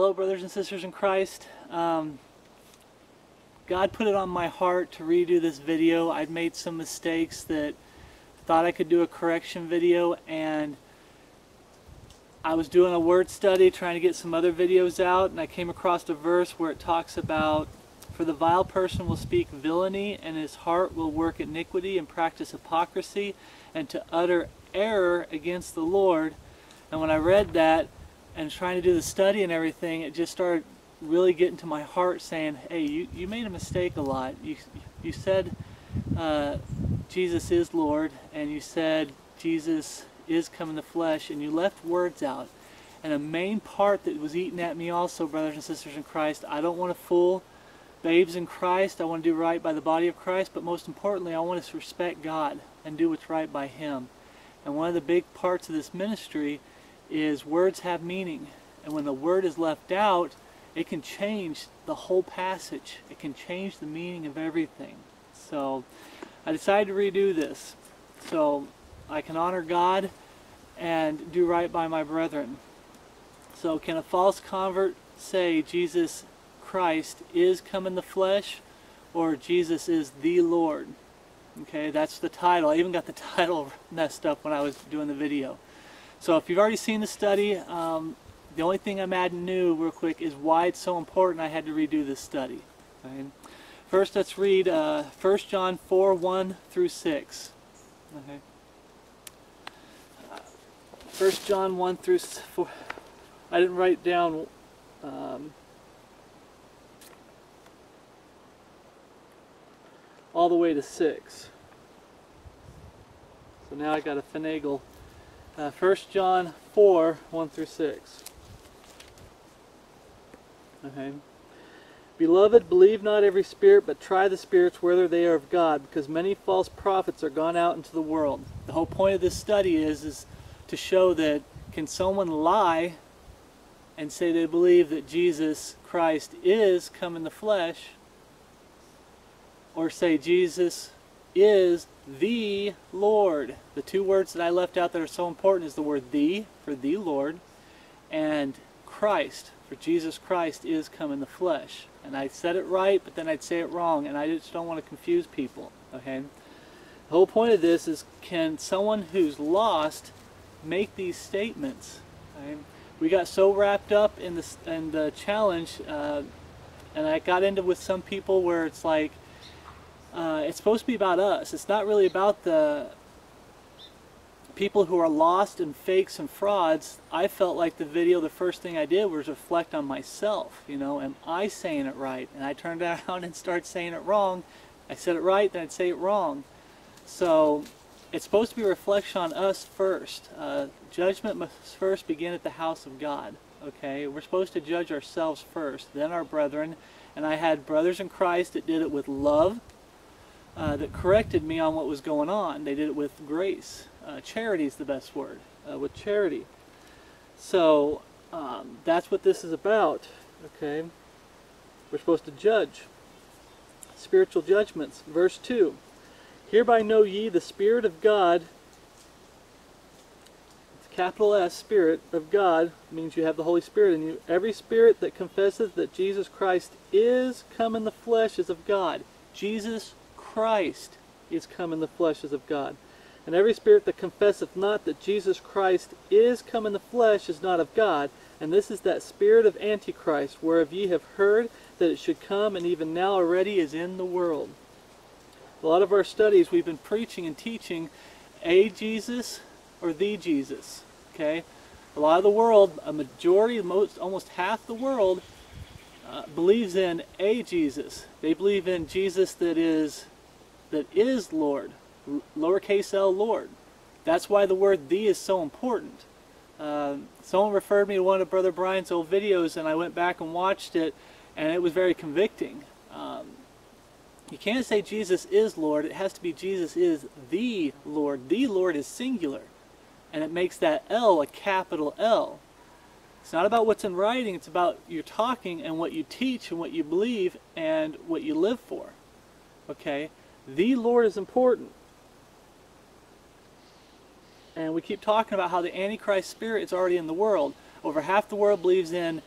Hello, brothers and sisters in Christ. Um, God put it on my heart to redo this video. I'd made some mistakes that thought I could do a correction video, and I was doing a word study trying to get some other videos out, and I came across a verse where it talks about for the vile person will speak villainy, and his heart will work iniquity and practice hypocrisy, and to utter error against the Lord. And when I read that and trying to do the study and everything, it just started really getting to my heart saying, hey, you, you made a mistake a lot. You, you said uh, Jesus is Lord, and you said Jesus is come in the flesh, and you left words out. And a main part that was eating at me also, brothers and sisters in Christ, I don't want to fool babes in Christ. I want to do right by the body of Christ, but most importantly, I want to respect God and do what's right by Him. And one of the big parts of this ministry is words have meaning. And when the word is left out, it can change the whole passage. It can change the meaning of everything. So I decided to redo this so I can honor God and do right by my brethren. So can a false convert say Jesus Christ is come in the flesh or Jesus is the Lord. Okay, that's the title. I even got the title messed up when I was doing the video. So if you've already seen the study, um, the only thing I'm adding new real quick is why it's so important I had to redo this study. First let's read uh, 1 John 4, 1 through 6. Okay. Uh, 1 John 1 through 4. I didn't write down um, all the way to 6. So now I got to finagle uh, 1 John 4, 1 through 6. Okay. Beloved, believe not every spirit, but try the spirits whether they are of God, because many false prophets are gone out into the world. The whole point of this study is, is to show that can someone lie and say they believe that Jesus Christ is come in the flesh, or say Jesus is the Lord. The two words that I left out that are so important is the word the for the Lord and Christ for Jesus Christ is come in the flesh. And I said it right, but then I'd say it wrong, and I just don't want to confuse people. Okay? The whole point of this is can someone who's lost make these statements? We got so wrapped up in the, in the challenge, uh, and I got into with some people where it's like, uh, it's supposed to be about us. It's not really about the people who are lost and fakes and frauds. I felt like the video, the first thing I did was reflect on myself. You know, am I saying it right? And I turned around and started saying it wrong. I said it right, then I'd say it wrong. So it's supposed to be a reflection on us first. Uh, judgment must first begin at the house of God. Okay, we're supposed to judge ourselves first, then our brethren. And I had brothers in Christ that did it with love uh, that corrected me on what was going on. They did it with grace. Uh, charity is the best word, uh, with charity. So um, that's what this is about, okay? We're supposed to judge. Spiritual judgments. Verse 2. Hereby know ye the Spirit of God, It's capital S, Spirit of God, means you have the Holy Spirit in you. Every spirit that confesses that Jesus Christ is come in the flesh is of God. Jesus Christ is come in the flesh as of God. And every spirit that confesseth not that Jesus Christ is come in the flesh is not of God. And this is that spirit of Antichrist, whereof ye have heard that it should come, and even now already is in the world. A lot of our studies, we've been preaching and teaching a Jesus or the Jesus. Okay? A lot of the world, a majority, most, almost half the world, uh, believes in a Jesus. They believe in Jesus that is that is Lord, lowercase l Lord. That's why the word the is so important. Uh, someone referred me to one of Brother Brian's old videos and I went back and watched it and it was very convicting. Um, you can't say Jesus is Lord, it has to be Jesus is the Lord. The Lord is singular and it makes that L a capital L. It's not about what's in writing, it's about your talking and what you teach and what you believe and what you live for. Okay? The Lord is important. And we keep talking about how the Antichrist spirit is already in the world. Over half the world believes in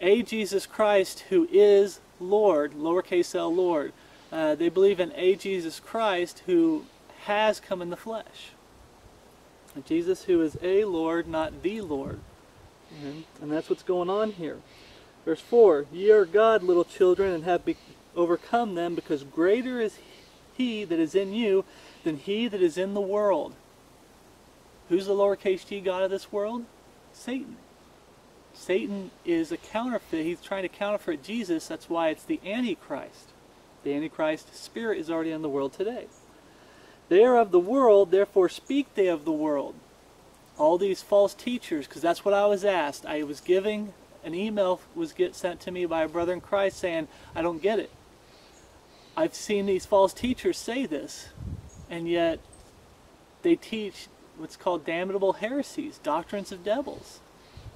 a Jesus Christ who is Lord, lowercase l Lord. Uh, they believe in a Jesus Christ who has come in the flesh. A Jesus who is a Lord, not the Lord. And, and that's what's going on here. Verse 4 Ye are God, little children, and have be- overcome them, because greater is he that is in you than he that is in the world. Who's the lowercase g God of this world? Satan. Satan is a counterfeit. He's trying to counterfeit Jesus. That's why it's the Antichrist. The Antichrist spirit is already in the world today. They are of the world, therefore speak they of the world. All these false teachers, because that's what I was asked. I was giving an email was get sent to me by a brother in Christ saying, I don't get it. I've seen these false teachers say this, and yet they teach what's called damnable heresies, doctrines of devils.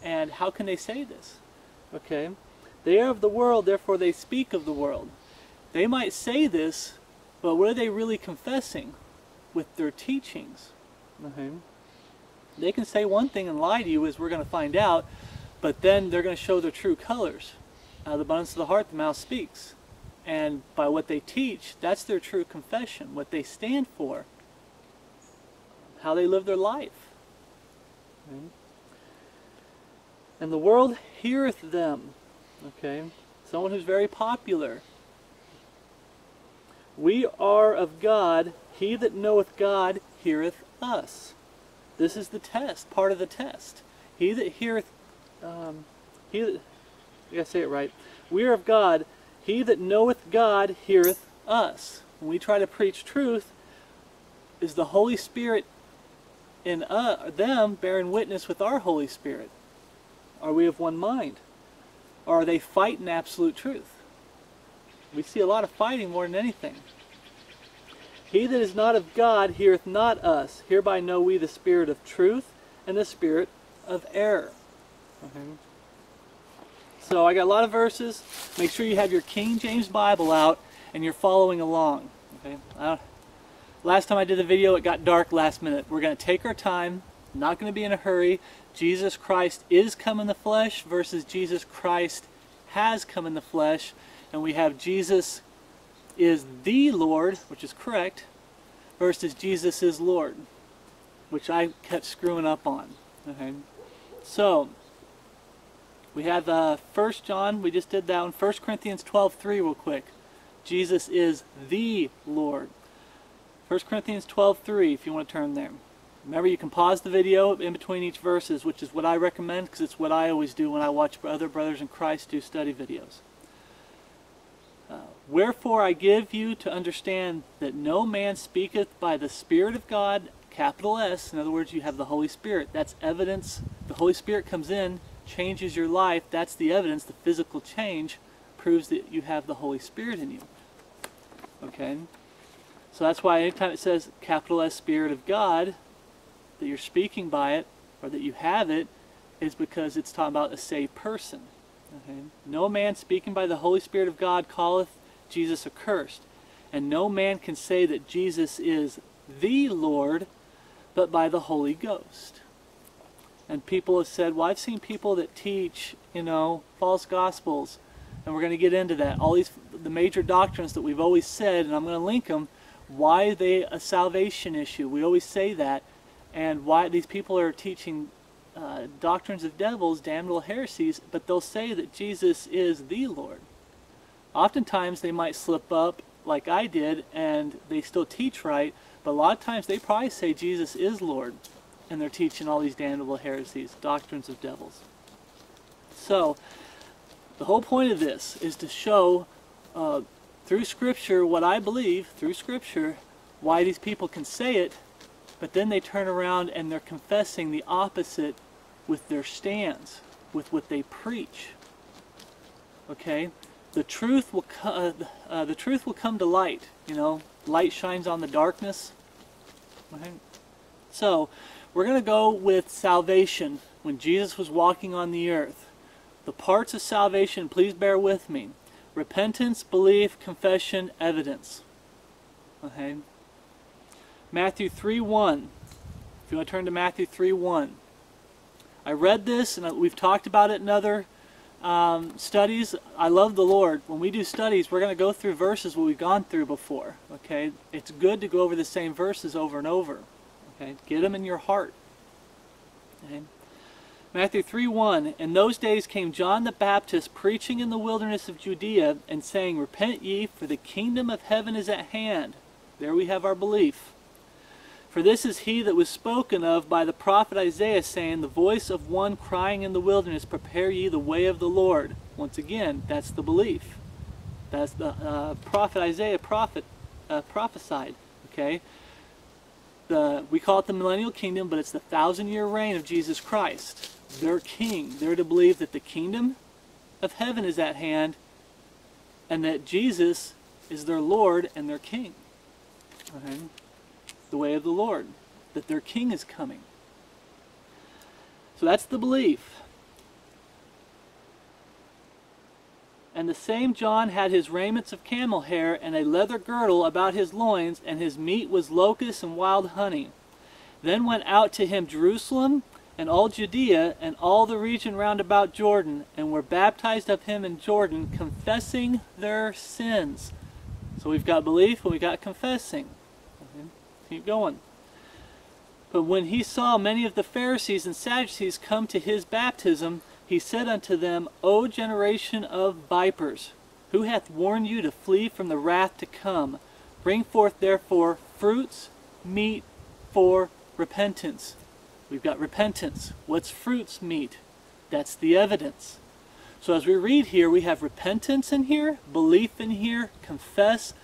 And how can they say this? Okay? They are of the world, therefore they speak of the world. They might say this, but what are they really confessing with their teachings? They can say one thing and lie to you, as we're going to find out, but then they're going to show their true colors. Out of the abundance of the heart, the mouth speaks. And by what they teach, that's their true confession, what they stand for, how they live their life. Okay? And the world heareth them. Okay? Someone who's very popular. We are of God. He that knoweth God heareth us. This is the test, part of the test. He that heareth, um, he that, I gotta say it right. We are of God. He that knoweth God heareth us. When we try to preach truth, is the Holy Spirit in uh, them bearing witness with our Holy Spirit? Are we of one mind? Or are they fighting absolute truth? We see a lot of fighting more than anything. He that is not of God heareth not us. Hereby know we the spirit of truth and the spirit of error. Okay. So I got a lot of verses. Make sure you have your King James Bible out and you're following along. Okay. Uh, last time I did the video, it got dark last minute. We're going to take our time. Not going to be in a hurry. Jesus Christ is come in the flesh versus Jesus Christ has come in the flesh. And we have Jesus is the Lord, which is correct, versus Jesus is Lord, which I kept screwing up on. Okay, so we have uh, 1 John, we just did that one. 1 Corinthians 12, 3 real quick. Jesus is the Lord. 1 Corinthians 12, 3, if you want to turn there. Remember, you can pause the video in between each verses, which is what I recommend because it's what I always do when I watch other brothers in Christ do study videos. Uh, Wherefore I give you to understand that no man speaketh by the Spirit of God, capital S, in other words, you have the Holy Spirit. That's evidence. The Holy Spirit comes in, changes your life. That's the evidence. The physical change proves that you have the Holy Spirit in you. Okay? So that's why anytime it says capital S Spirit of God, that you're speaking by it, or that you have it, is because it's talking about a saved person. Okay? No man speaking by the Holy Spirit of God calleth Jesus accursed. And no man can say that Jesus is the Lord but by the Holy Ghost. And people have said, well, I've seen people that teach, you know, false gospels. And we're going to get into that. All these, the major doctrines that we've always said, and I'm going to link them. Why are they a salvation issue? We always say that. And why these people are teaching uh, doctrines of devils, damnable heresies, but they'll say that Jesus is the Lord. Oftentimes they might slip up like I did and they still teach right, but a lot of times they probably say Jesus is Lord and they're teaching all these damnable heresies, doctrines of devils. So, the whole point of this is to show uh, through Scripture what I believe, through Scripture, why these people can say it, but then they turn around and they're confessing the opposite with their stands, with what they preach. Okay? the truth will uh, uh, the truth will come to light. You know, light shines on the darkness. Okay? So, we're going to go with salvation when Jesus was walking on the earth. The parts of salvation, please bear with me. Repentance, belief, confession, evidence. Okay? Matthew 3:1. If you want to turn to Matthew 3:1. I read this and we've talked about it in other um, studies, I love the Lord. When we do studies, we're going to go through verses what we've gone through before. Okay, it's good to go over the same verses over and over. Okay, get them in your heart. Okay. Matthew 3 1 In those days came John the Baptist preaching in the wilderness of Judea and saying, Repent ye, for the kingdom of heaven is at hand. There we have our belief. For this is he that was spoken of by the prophet Isaiah, saying, The voice of one crying in the wilderness, Prepare ye the way of the Lord. Once again, that's the belief. That's the uh, prophet Isaiah prophet uh, prophesied. Okay, the we call it the millennial kingdom, but it's the thousand-year reign of Jesus Christ, their King. They're to believe that the kingdom of heaven is at hand, and that Jesus is their Lord and their King. Okay the way of the Lord, that their king is coming. So that's the belief. And the same John had his raiments of camel hair and a leather girdle about his loins, and his meat was locusts and wild honey. Then went out to him Jerusalem and all Judea and all the region round about Jordan, and were baptized of him in Jordan, confessing their sins. So we've got belief and we've got confessing. Keep going. But when he saw many of the Pharisees and Sadducees come to his baptism, he said unto them, O generation of vipers, who hath warned you to flee from the wrath to come? Bring forth therefore fruits, meet for repentance. We've got repentance. What's fruits meet? That's the evidence. So as we read here, we have repentance in here, belief in here, confess,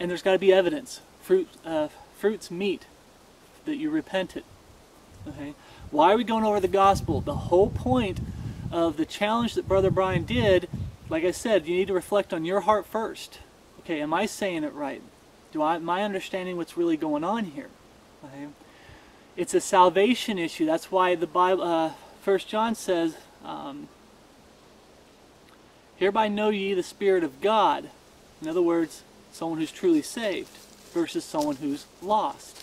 and there's got to be evidence. Fruit, uh, fruits meet that you repented. Okay? Why are we going over the gospel? The whole point of the challenge that Brother Brian did, like I said, you need to reflect on your heart first. Okay, am I saying it right? Do I am I understanding what's really going on here? Okay? It's a salvation issue. That's why the Bible, uh, First John says, um, "Hereby know ye the Spirit of God." In other words, someone who's truly saved versus someone who's lost.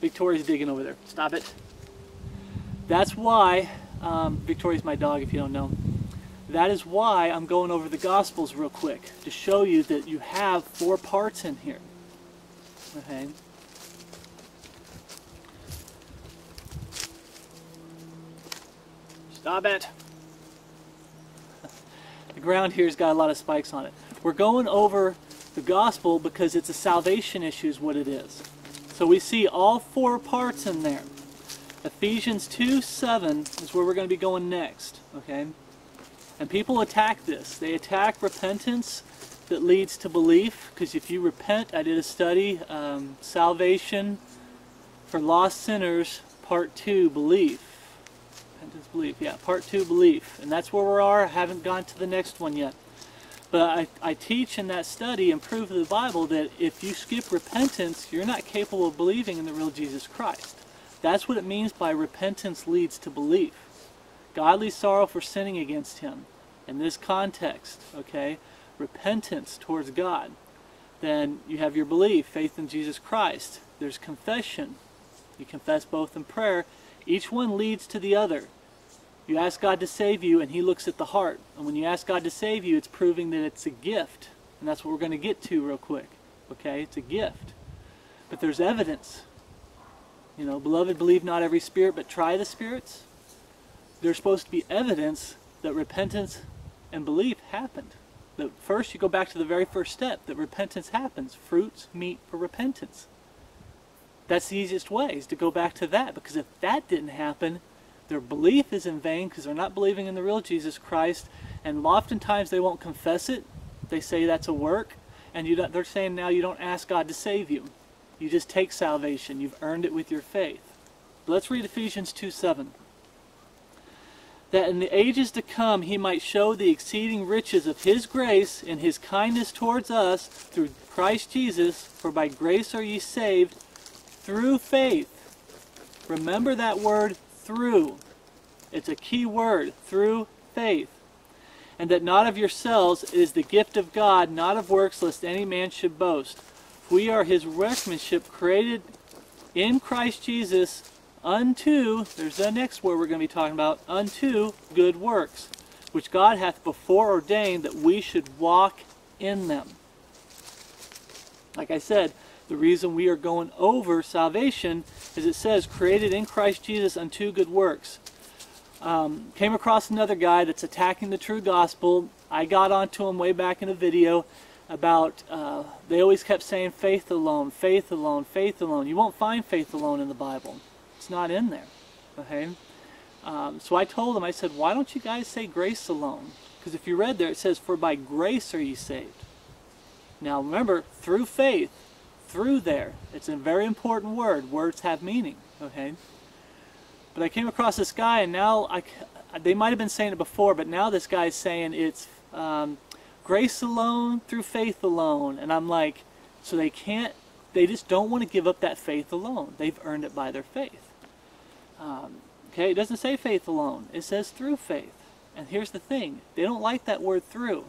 Victoria's digging over there. Stop it. That's why, um, Victoria's my dog if you don't know. That is why I'm going over the Gospels real quick, to show you that you have four parts in here. Okay? Stop it. The ground here's got a lot of spikes on it. We're going over the gospel because it's a salvation issue is what it is. So we see all four parts in there. Ephesians 2, 7 is where we're going to be going next. Okay? And people attack this. They attack repentance that leads to belief. Because if you repent, I did a study, um, salvation for lost sinners, part 2, belief. Repentance, belief. Yeah, part 2, belief. And that's where we are. I haven't gone to the next one yet. But I, I teach in that study and prove the Bible that if you skip repentance, you're not capable of believing in the real Jesus Christ. That's what it means by repentance leads to belief. Godly sorrow for sinning against Him. In this context, okay, repentance towards God. Then you have your belief, faith in Jesus Christ. There's confession. You confess both in prayer. Each one leads to the other. You ask God to save you, and He looks at the heart. And when you ask God to save you, it's proving that it's a gift. And that's what we're going to get to real quick. Okay? It's a gift. But there's evidence. You know, beloved, believe not every spirit, but try the spirits. There's supposed to be evidence that repentance and belief happened. That first, you go back to the very first step, that repentance happens. Fruits meet for repentance. That's the easiest way, is to go back to that. Because if that didn't happen, their belief is in vain because they're not believing in the real Jesus Christ, and oftentimes they won't confess it. They say that's a work, and you they're saying now you don't ask God to save you. You just take salvation. You've earned it with your faith. Let's read Ephesians 2 7. That in the ages to come he might show the exceeding riches of his grace and his kindness towards us through Christ Jesus, for by grace are ye saved through faith. Remember that word through. It's a key word, through faith. And that not of yourselves is the gift of God, not of works, lest any man should boast. We are his workmanship, created in Christ Jesus unto, there's the next word we're going to be talking about, unto good works, which God hath before ordained that we should walk in them. Like I said, the reason we are going over salvation is it says, created in Christ Jesus unto good works. Um, came across another guy that's attacking the true gospel. I got onto him way back in a video about, uh, they always kept saying faith alone, faith alone, faith alone. You won't find faith alone in the Bible. It's not in there. Okay? Um, so I told them, I said, why don't you guys say grace alone? Because if you read there, it says, for by grace are ye saved. Now remember, through faith, through there, it's a very important word. Words have meaning. Okay? But I came across this guy, and now I, they might have been saying it before, but now this guy's saying it's um, grace alone through faith alone. And I'm like, so they can't, they just don't want to give up that faith alone. They've earned it by their faith. Um, okay, it doesn't say faith alone, it says through faith. And here's the thing they don't like that word through.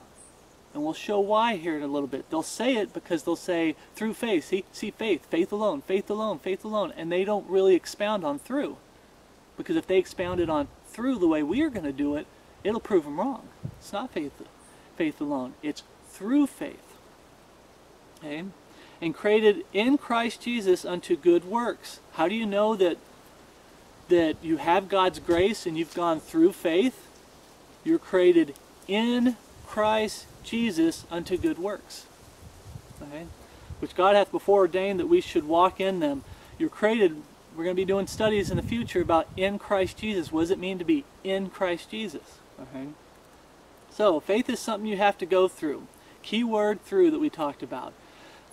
And we'll show why here in a little bit. They'll say it because they'll say through faith. See, see faith, faith alone, faith alone, faith alone. And they don't really expound on through. Because if they expounded on through the way we are going to do it, it'll prove them wrong. It's not faith, faith alone. It's through faith. Okay? And created in Christ Jesus unto good works. How do you know that that you have God's grace and you've gone through faith? You're created in Christ Jesus unto good works. Okay? Which God hath before ordained that we should walk in them. You're created, we're going to be doing studies in the future about in Christ Jesus. What does it mean to be in Christ Jesus? Okay? So, faith is something you have to go through. Key word through that we talked about.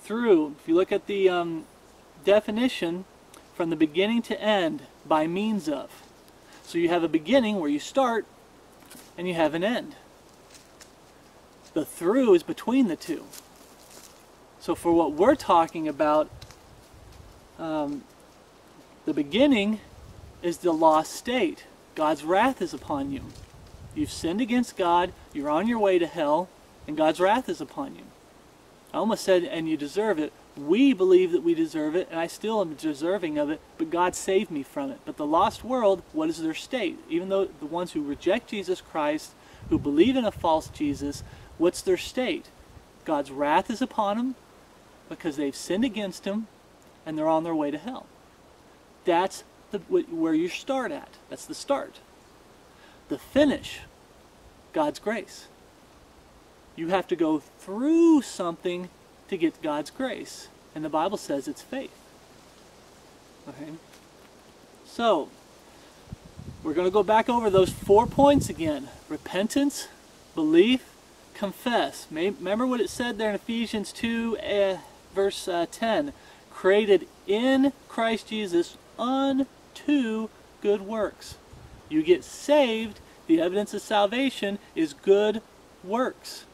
Through, if you look at the um, definition, from the beginning to end, by means of. So you have a beginning where you start, and you have an end. The through is between the two. So for what we're talking about, um, the beginning is the lost state. God's wrath is upon you. You've sinned against God, you're on your way to hell, and God's wrath is upon you. I almost said, and you deserve it. We believe that we deserve it, and I still am deserving of it, but God saved me from it. But the lost world, what is their state? Even though the ones who reject Jesus Christ, who believe in a false Jesus, What's their state? God's wrath is upon them because they've sinned against Him and they're on their way to hell. That's the, where you start at. That's the start. The finish, God's grace. You have to go through something to get God's grace. And the Bible says it's faith. Okay? So, we're going to go back over those four points again. Repentance, belief, confess. Remember what it said there in Ephesians 2, uh, verse uh, 10. Created in Christ Jesus unto good works. You get saved. The evidence of salvation is good works.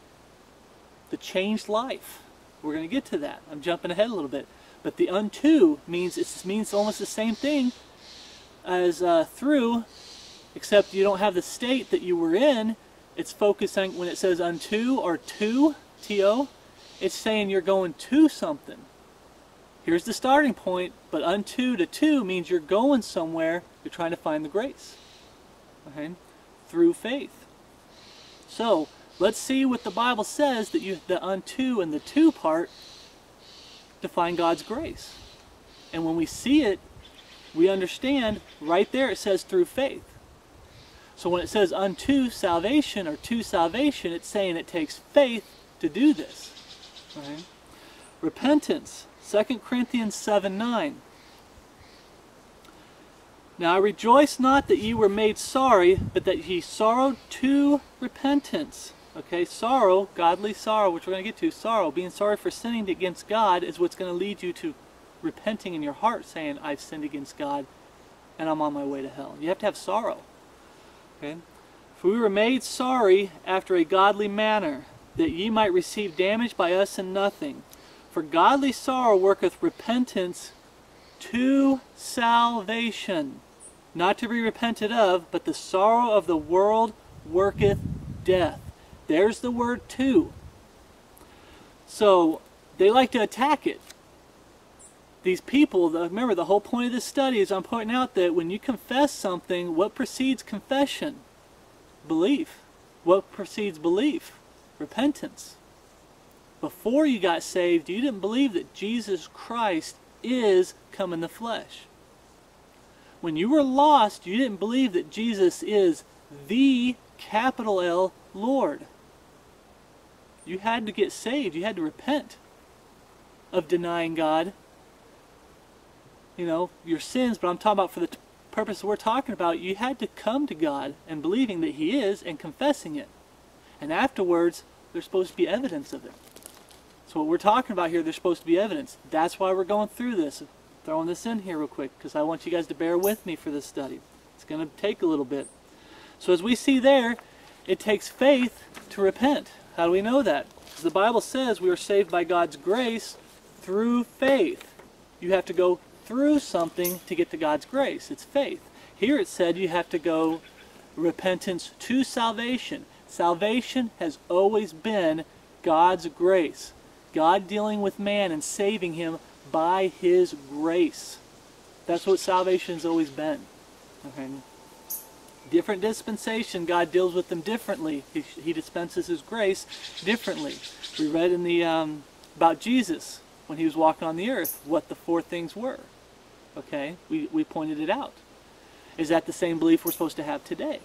The changed life. We're going to get to that. I'm jumping ahead a little bit. But the unto means it means almost the same thing as uh, through, except you don't have the state that you were in it's focusing, when it says unto or to, T-O, it's saying you're going to something. Here's the starting point, but unto to to means you're going somewhere, you're trying to find the grace. Okay? Through faith. So, let's see what the Bible says that you the unto and the to part define God's grace. And when we see it, we understand right there it says through faith. So when it says unto salvation or to salvation, it's saying it takes faith to do this. Right? Repentance, 2 Corinthians 7 9. Now I rejoice not that ye were made sorry, but that ye sorrowed to repentance. Okay, sorrow, godly sorrow, which we're going to get to, sorrow, being sorry for sinning against God is what's going to lead you to repenting in your heart, saying, I've sinned against God and I'm on my way to hell. You have to have sorrow. Okay? For we were made sorry after a godly manner, that ye might receive damage by us in nothing. For godly sorrow worketh repentance to salvation, not to be repented of, but the sorrow of the world worketh death. There's the word to. So they like to attack it. these people, remember the whole point of this study is I'm pointing out that when you confess something, what precedes confession? Belief. What precedes belief? Repentance. Before you got saved, you didn't believe that Jesus Christ is come in the flesh. When you were lost, you didn't believe that Jesus is the capital L Lord. You had to get saved. You had to repent of denying God, you know, your sins. But I'm talking about for the purpose we're talking about, you had to come to God and believing that He is and confessing it. And afterwards, there's supposed to be evidence of it. So what we're talking about here, there's supposed to be evidence. That's why we're going through this. Throwing this in here real quick because I want you guys to bear with me for this study. It's going to take a little bit. So as we see there, it takes faith to repent. How do we know that? Because the Bible says we are saved by God's grace through faith. You have to go through something to get to God's grace. It's faith. Here it said you have to go repentance to salvation. Salvation has always been God's grace. God dealing with man and saving him by his grace. That's what salvation has always been. Okay. Different dispensation, God deals with them differently. He, he dispenses his grace differently. We read in the um, about Jesus when he was walking on the earth what the four things were. Okay, we, we pointed it out. Is that the same belief we're supposed to have today?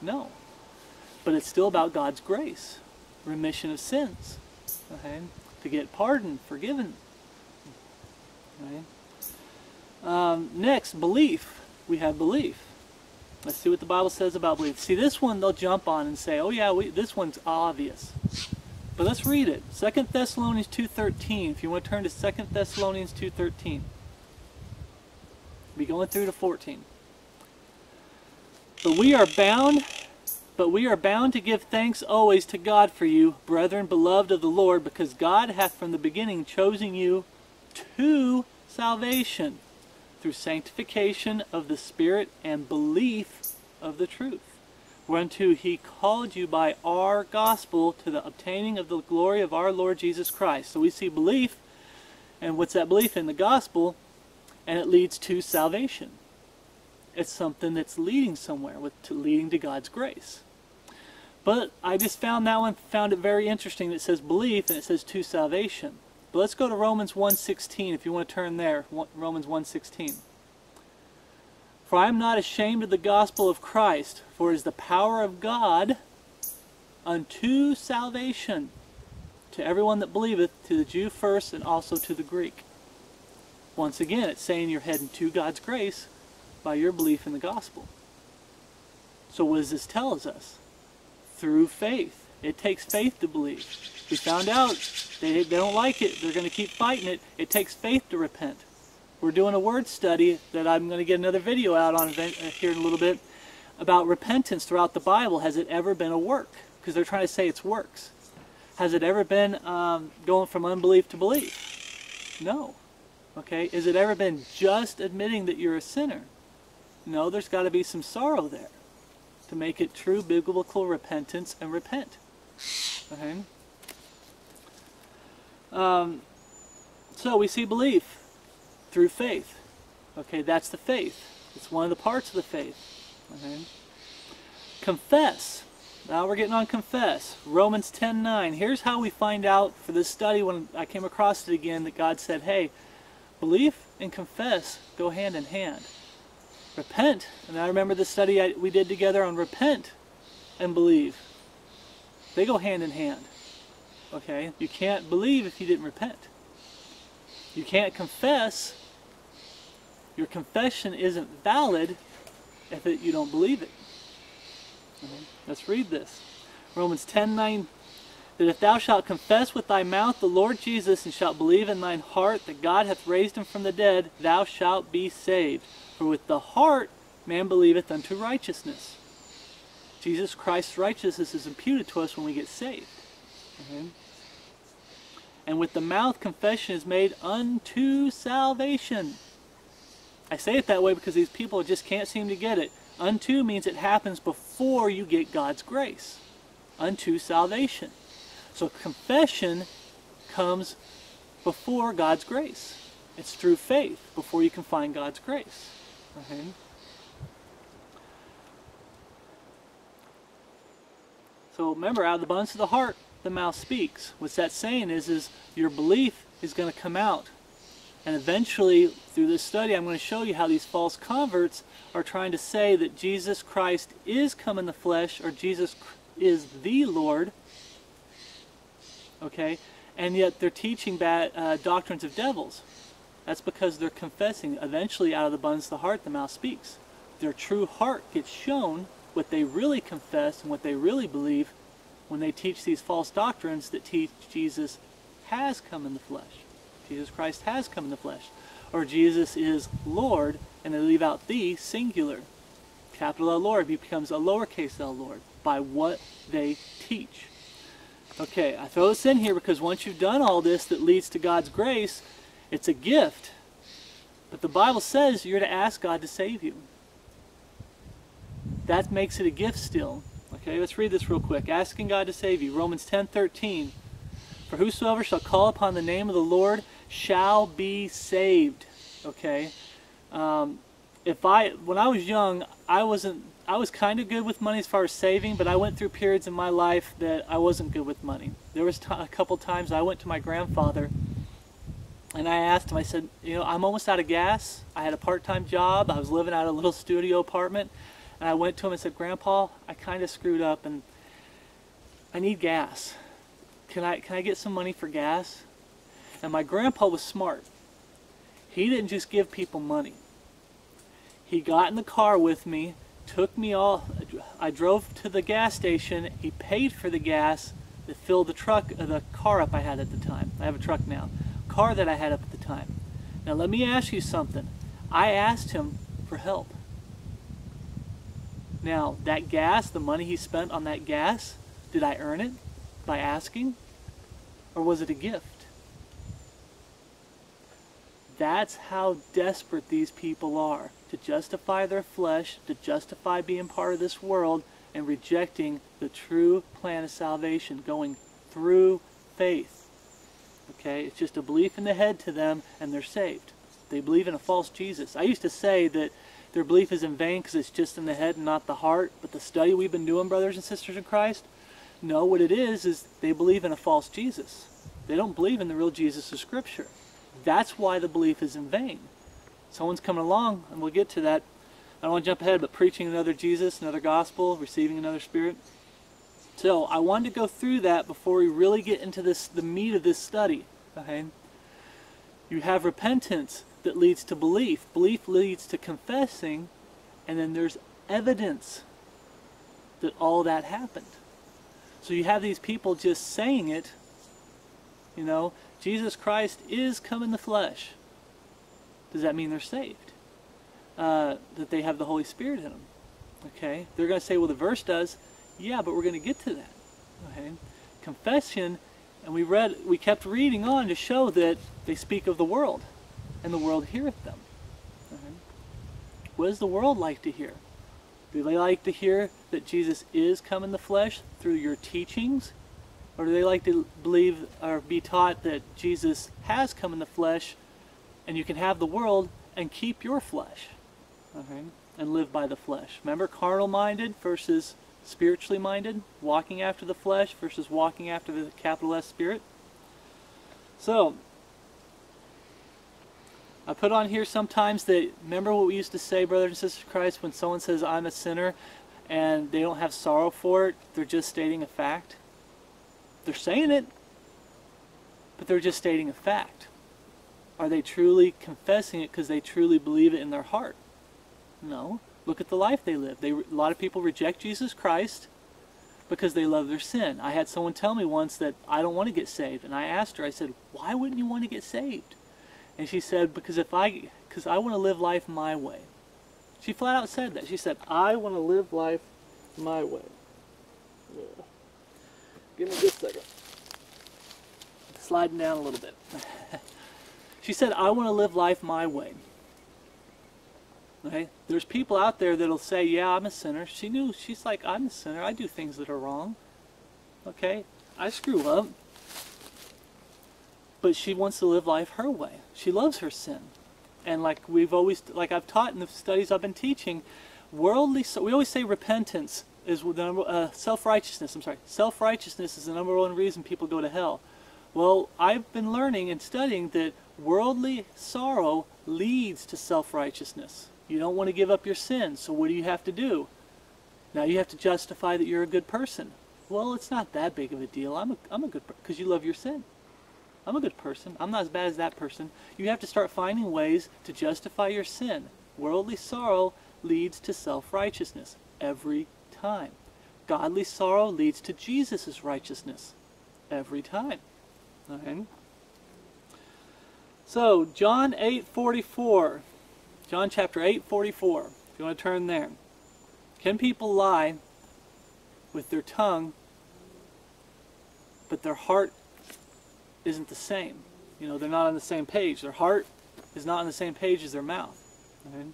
No. But it's still about God's grace, remission of sins, okay? to get pardoned, forgiven. Okay? Um, next, belief. We have belief. Let's see what the Bible says about belief. See, this one they'll jump on and say, oh yeah, we, this one's obvious. But let's read it. 2 Thessalonians 2.13. If you want to turn to 2 Thessalonians 2.13. Be going through to 14. But we are bound but we are bound to give thanks always to God for you, brethren, beloved of the Lord, because God hath from the beginning chosen you to salvation through sanctification of the Spirit and belief of the truth, whereunto he called you by our gospel to the obtaining of the glory of our Lord Jesus Christ. So we see belief, and what's that belief in? The gospel, and it leads to salvation. It's something that's leading somewhere, with to leading to God's grace. But I just found that one, found it very interesting. It says belief and it says to salvation. But let's go to Romans 1.16 if you want to turn there. Romans 1.16. For I am not ashamed of the gospel of Christ, for it is the power of God unto salvation to everyone that believeth, to the Jew first and also to the Greek. Once again, it's saying you're heading to God's grace by your belief in the gospel. So what does this tell us? Through faith. It takes faith to believe. We found out they, they don't like it. They're going to keep fighting it. It takes faith to repent. We're doing a word study that I'm going to get another video out on uh, here in a little bit about repentance throughout the Bible. Has it ever been a work? Because they're trying to say it's works. Has it ever been um, going from unbelief to belief? No. Okay. Has it ever been just admitting that you're a sinner? No, there's got to be some sorrow there to make it true biblical repentance and repent. Okay? Um, so we see belief through faith. Okay, that's the faith. It's one of the parts of the faith. Okay? Confess. Now we're getting on confess. Romans 10:9. Here's how we find out for this study when I came across it again that God said, "Hey, belief and confess go hand in hand." Repent. And I remember the study I, we did together on repent and believe. They go hand in hand. Okay? You can't believe if you didn't repent. You can't confess. Your confession isn't valid if it, you don't believe it. Okay? Let's read this. Romans 10 9 that if thou shalt confess with thy mouth the Lord Jesus and shalt believe in thine heart that God hath raised him from the dead, thou shalt be saved. For with the heart man believeth unto righteousness. Jesus Christ's righteousness is imputed to us when we get saved. Okay? And with the mouth confession is made unto salvation. I say it that way because these people just can't seem to get it. Unto means it happens before you get God's grace. Unto salvation. So confession comes before God's grace. It's through faith before you can find God's grace. Okay? So remember, out of the abundance of the heart, the mouth speaks. What's that saying is, is your belief is going to come out. And eventually, through this study, I'm going to show you how these false converts are trying to say that Jesus Christ is come in the flesh, or Jesus is the Lord. Okay? And yet they're teaching bad uh, doctrines of devils. That's because they're confessing. Eventually, out of the abundance of the heart, the mouth speaks. Their true heart gets shown what they really confess and what they really believe when they teach these false doctrines that teach Jesus has come in the flesh. Jesus Christ has come in the flesh. Or Jesus is Lord, and they leave out the singular. Capital L Lord becomes a lowercase l Lord by what they teach. Okay, I throw this in here because once you've done all this that leads to God's grace, it's a gift. But the Bible says you're to ask God to save you. That makes it a gift still. Okay, let's read this real quick. Asking God to save you. Romans 10 13. For whosoever shall call upon the name of the Lord shall be saved. Okay? Um, if I, when I was young, I wasn't, I was kind of good with money as far as saving, but I went through periods in my life that I wasn't good with money. There was a couple times I went to my grandfather and I asked him, I said, you know, I'm almost out of gas. I had a part-time job. I was living out of a little studio apartment. And I went to him and said, Grandpa, I kind of screwed up and I need gas. Can I, can I get some money for gas? And my grandpa was smart. He didn't just give people money. He got in the car with me, took me all, I drove to the gas station, he paid for the gas that filled the truck, uh, the car up I had at the time. I have a truck now car that I had up at the time. Now let me ask you something. I asked him for help. Now, that gas, the money he spent on that gas, did I earn it by asking? Or was it a gift? That's how desperate these people are to justify their flesh, to justify being part of this world, and rejecting the true plan of salvation, going through faith. Okay, it's just a belief in the head to them, and they're saved. They believe in a false Jesus. I used to say that their belief is in vain because it's just in the head and not the heart. But the study we've been doing, brothers and sisters in Christ, no, what it is is they believe in a false Jesus. They don't believe in the real Jesus of Scripture. That's why the belief is in vain. Someone's coming along, and we'll get to that. I don't want to jump ahead, but preaching another Jesus, another gospel, receiving another spirit. So I wanted to go through that before we really get into this the meat of this study. Okay? You have repentance that leads to belief. Belief leads to confessing, and then there's evidence that all that happened. So you have these people just saying it, you know, Jesus Christ is come in the flesh. Does that mean they're saved? Uh, that they have the Holy Spirit in them? Okay? They're going to say, well, the verse does. Yeah, but we're going to get to that. Okay? Confession, and we read, we kept reading on to show that they speak of the world, and the world heareth them. What does the world like to hear? Do they like to hear that Jesus is come in the flesh through your teachings? Or do they like to believe or be taught that Jesus has come in the flesh and you can have the world and keep your flesh? Okay? And live by the flesh. Remember, carnal minded versus spiritually minded, walking after the flesh versus walking after the capital S Spirit. So, I put on here sometimes that, remember what we used to say, brothers and sisters Christ, when someone says, I'm a sinner, and they don't have sorrow for it, they're just stating a fact? They're saying it, but they're just stating a fact. Are they truly confessing it because they truly believe it in their heart? No. Look at the life they live. They, a lot of people reject Jesus Christ because they love their sin. I had someone tell me once that I don't want to get saved, and I asked her, I said, why wouldn't you want to get saved? And she said, because if I, because I want to live life my way. She flat out said that. She said, I want to live life my way. Yeah. Give me just a second. Sliding down a little bit. she said, I want to live life my way. Okay? There's people out there that'll say, yeah, I'm a sinner. She knew, she's like, I'm a sinner. I do things that are wrong. Okay? I screw up. But she wants to live life her way. She loves her sin. And like we've always, like I've taught in the studies I've been teaching, worldly, so we always say repentance is the number, uh, self-righteousness, I'm sorry, self-righteousness is the number one reason people go to hell. Well, I've been learning and studying that worldly sorrow leads to self-righteousness. You don't want to give up your sin, so what do you have to do? Now you have to justify that you're a good person. Well, it's not that big of a deal. I'm a, I'm a good because you love your sin. I'm a good person. I'm not as bad as that person. You have to start finding ways to justify your sin. Worldly sorrow leads to self-righteousness every time. Godly sorrow leads to Jesus' righteousness every time. So, John 8:44. John chapter 8:44. If you want to turn there. Can people lie with their tongue but their heart isn't the same? You know, they're not on the same page. Their heart is not on the same page as their mouth. Okay?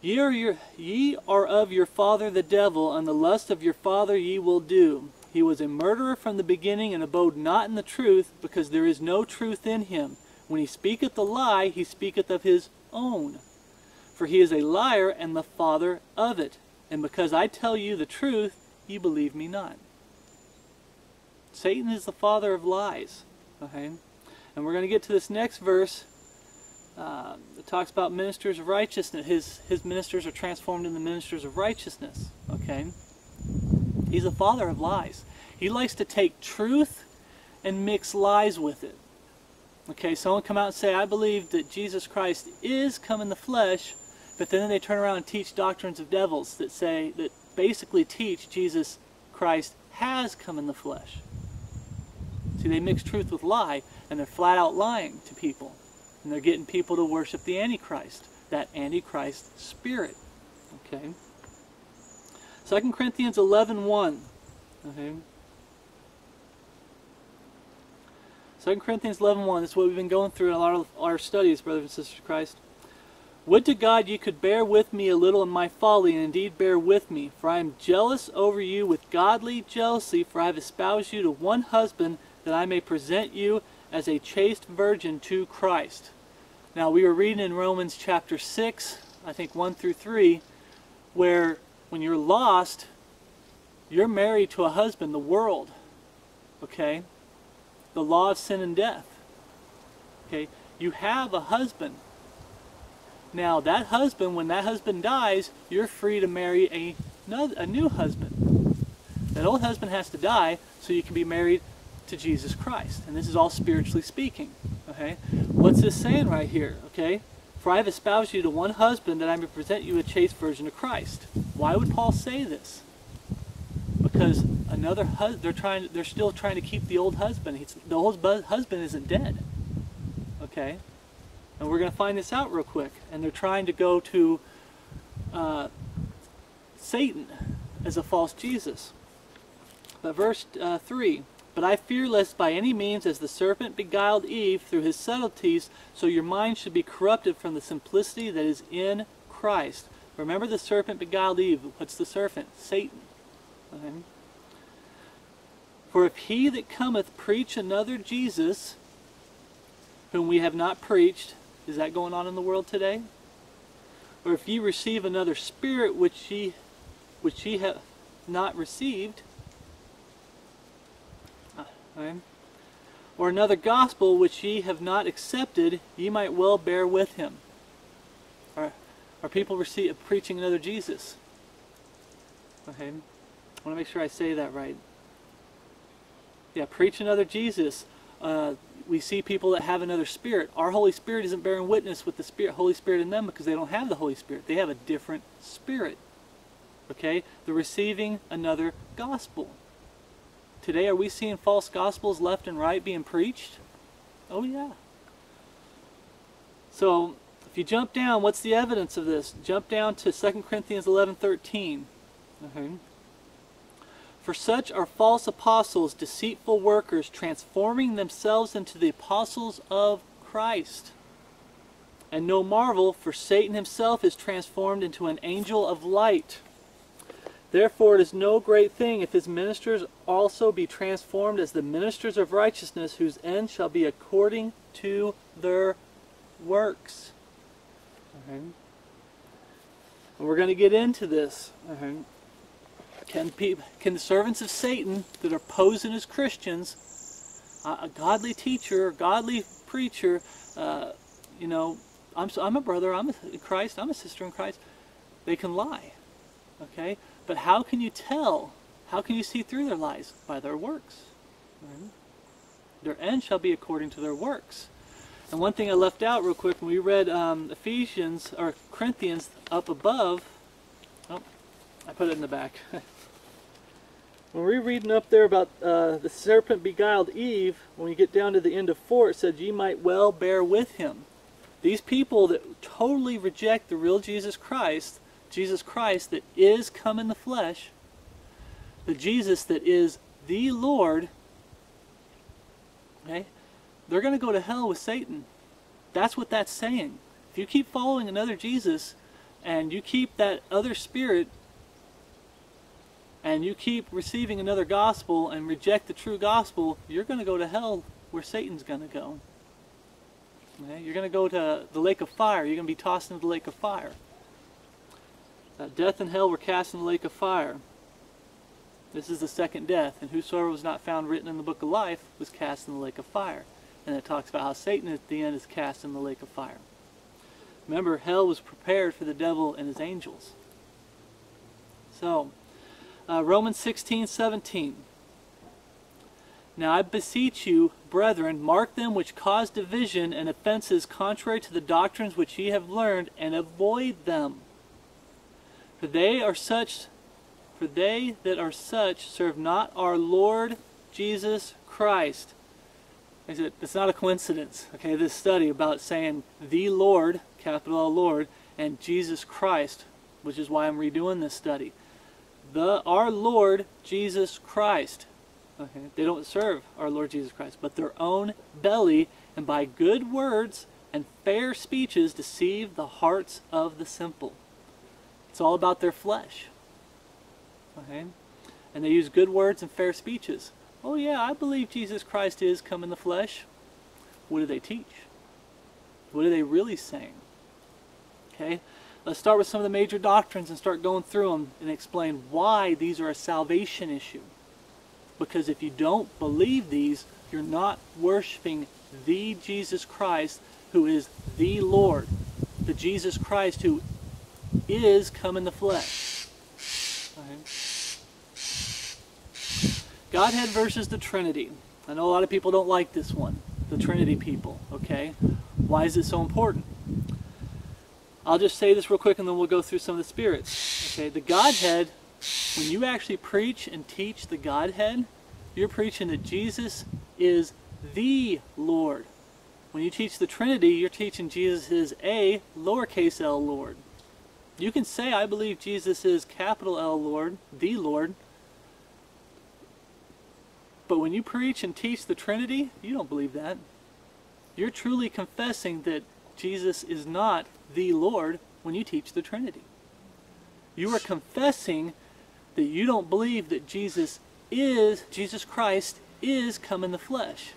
Ye are, your, ye are of your father the devil, and the lust of your father ye will do. He was a murderer from the beginning, and abode not in the truth, because there is no truth in him. When he speaketh a lie, he speaketh of his own. For he is a liar and the father of it. And because I tell you the truth, ye believe me not. Satan is the father of lies. Okay? And we're going to get to this next verse. Uh, it talks about ministers of righteousness. His, his ministers are transformed into ministers of righteousness. Okay? He's a father of lies. He likes to take truth and mix lies with it. Okay, someone come out and say, I believe that Jesus Christ is come in the flesh, but then they turn around and teach doctrines of devils that say, that basically teach Jesus Christ has come in the flesh. See, they mix truth with lie, and they're flat out lying to people. And they're getting people to worship the Antichrist, that Antichrist spirit. Okay? 2 Corinthians 11.1. 1. Okay? 2 Corinthians 11.1, 1, this is what we've been going through in a lot of our studies, brothers and sisters of Christ. Would to God you could bear with me a little in my folly, and indeed bear with me, for I am jealous over you with godly jealousy, for I have espoused you to one husband, that I may present you as a chaste virgin to Christ. Now we were reading in Romans chapter 6, I think 1 through 3, where when you're lost, you're married to a husband, the world. Okay? The law of sin and death. Okay? You have a husband. Now, that husband, when that husband dies, you're free to marry a, a new husband. That old husband has to die so you can be married to Jesus Christ. And this is all spiritually speaking. Okay? What's this saying right here? Okay? For I have espoused you to one husband that I may present you a chaste virgin of Christ. Why would Paul say this? Because another husband, they're trying, they're still trying to keep the old husband. He's, the old husband isn't dead. Okay? And we're going to find this out real quick. And they're trying to go to uh, Satan as a false Jesus. But verse uh, 3, But I fear lest by any means as the serpent beguiled Eve through his subtleties, so your mind should be corrupted from the simplicity that is in Christ. Remember the serpent beguiled Eve. What's the serpent? Satan. Okay. For if he that cometh preach another Jesus, whom we have not preached, is that going on in the world today? Or if ye receive another spirit which ye which ye have not received, uh, or another gospel which ye have not accepted, ye might well bear with him. Are, are people receive, preaching another Jesus? Okay, I want to make sure I say that right. Yeah, preach another Jesus. Uh, we see people that have another spirit. Our Holy Spirit isn't bearing witness with the Spirit, Holy Spirit in them because they don't have the Holy Spirit. They have a different spirit. Okay? They're receiving another gospel. Today, are we seeing false gospels left and right being preached? Oh, yeah. So, if you jump down, what's the evidence of this? Jump down to 2 Corinthians 11 13. Okay. For such are false apostles, deceitful workers, transforming themselves into the apostles of Christ. And no marvel, for Satan himself is transformed into an angel of light. Therefore it is no great thing if his ministers also be transformed as the ministers of righteousness, whose end shall be according to their works. And we're going to get into this. Can, people, can the servants of Satan that are posing as Christians, uh, a godly teacher, a godly preacher, uh, you know, I'm, I'm a brother, I'm a Christ, I'm a sister in Christ, they can lie. Okay? But how can you tell? How can you see through their lies? By their works. Right? Their end shall be according to their works. And one thing I left out real quick when we read um, Ephesians or Corinthians up above, oh, I put it in the back. when we're reading up there about uh, the serpent beguiled Eve, when we get down to the end of 4, it said, Ye might well bear with him. These people that totally reject the real Jesus Christ, Jesus Christ that is come in the flesh, the Jesus that is the Lord, okay, they're going to go to hell with Satan. That's what that's saying. If you keep following another Jesus and you keep that other spirit and you keep receiving another gospel and reject the true gospel, you're going to go to hell where Satan's going to go. Okay? You're going to go to the lake of fire. You're going to be tossed into the lake of fire. Uh, death and hell were cast in the lake of fire. This is the second death, and whosoever was not found written in the book of life was cast in the lake of fire. And it talks about how Satan at the end is cast in the lake of fire. Remember, hell was prepared for the devil and his angels. So, uh, Romans 16, 17. Now I beseech you, brethren, mark them which cause division and offenses contrary to the doctrines which ye have learned, and avoid them. For they are such, for they that are such serve not our Lord Jesus Christ. I said it's not a coincidence, okay, this study about saying the Lord, capital L Lord, and Jesus Christ, which is why I'm redoing this study. The our Lord Jesus Christ. Okay, they don't serve our Lord Jesus Christ, but their own belly, and by good words and fair speeches deceive the hearts of the simple. It's all about their flesh. Okay? And they use good words and fair speeches. Oh yeah, I believe Jesus Christ is come in the flesh. What do they teach? What are they really saying? Okay? Let's start with some of the major doctrines and start going through them and explain why these are a salvation issue. Because if you don't believe these, you're not worshiping the Jesus Christ who is the Lord. The Jesus Christ who is come in the flesh. Godhead versus the Trinity. I know a lot of people don't like this one, the Trinity people, okay? Why is it so important? I'll just say this real quick and then we'll go through some of the spirits. Okay, the Godhead when you actually preach and teach the Godhead, you're preaching that Jesus is the Lord. When you teach the Trinity, you're teaching Jesus is a lowercase l Lord. You can say, I believe Jesus is capital L Lord, the Lord. But when you preach and teach the Trinity, you don't believe that. You're truly confessing that Jesus is not the Lord when you teach the Trinity. You are confessing that you don't believe that Jesus is, Jesus Christ is come in the flesh.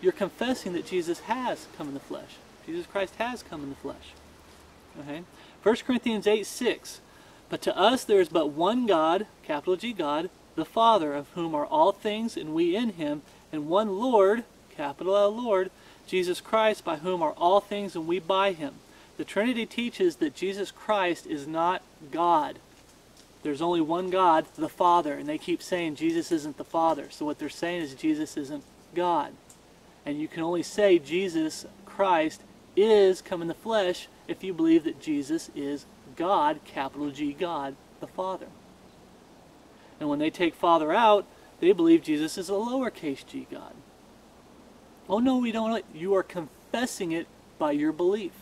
You're confessing that Jesus has come in the flesh. Jesus Christ has come in the flesh. Okay? 1 Corinthians 8, 6. But to us there is but one God, capital G God, the Father, of whom are all things, and we in him, and one Lord, capital L Lord, Jesus Christ, by whom are all things, and we by him. The Trinity teaches that Jesus Christ is not God. There's only one God, the Father, and they keep saying Jesus isn't the Father. So what they're saying is Jesus isn't God. And you can only say Jesus Christ is come in the flesh if you believe that Jesus is God, capital G God, the Father. And when they take Father out, they believe Jesus is a lowercase g God. Oh no, we don't. You are confessing it by your belief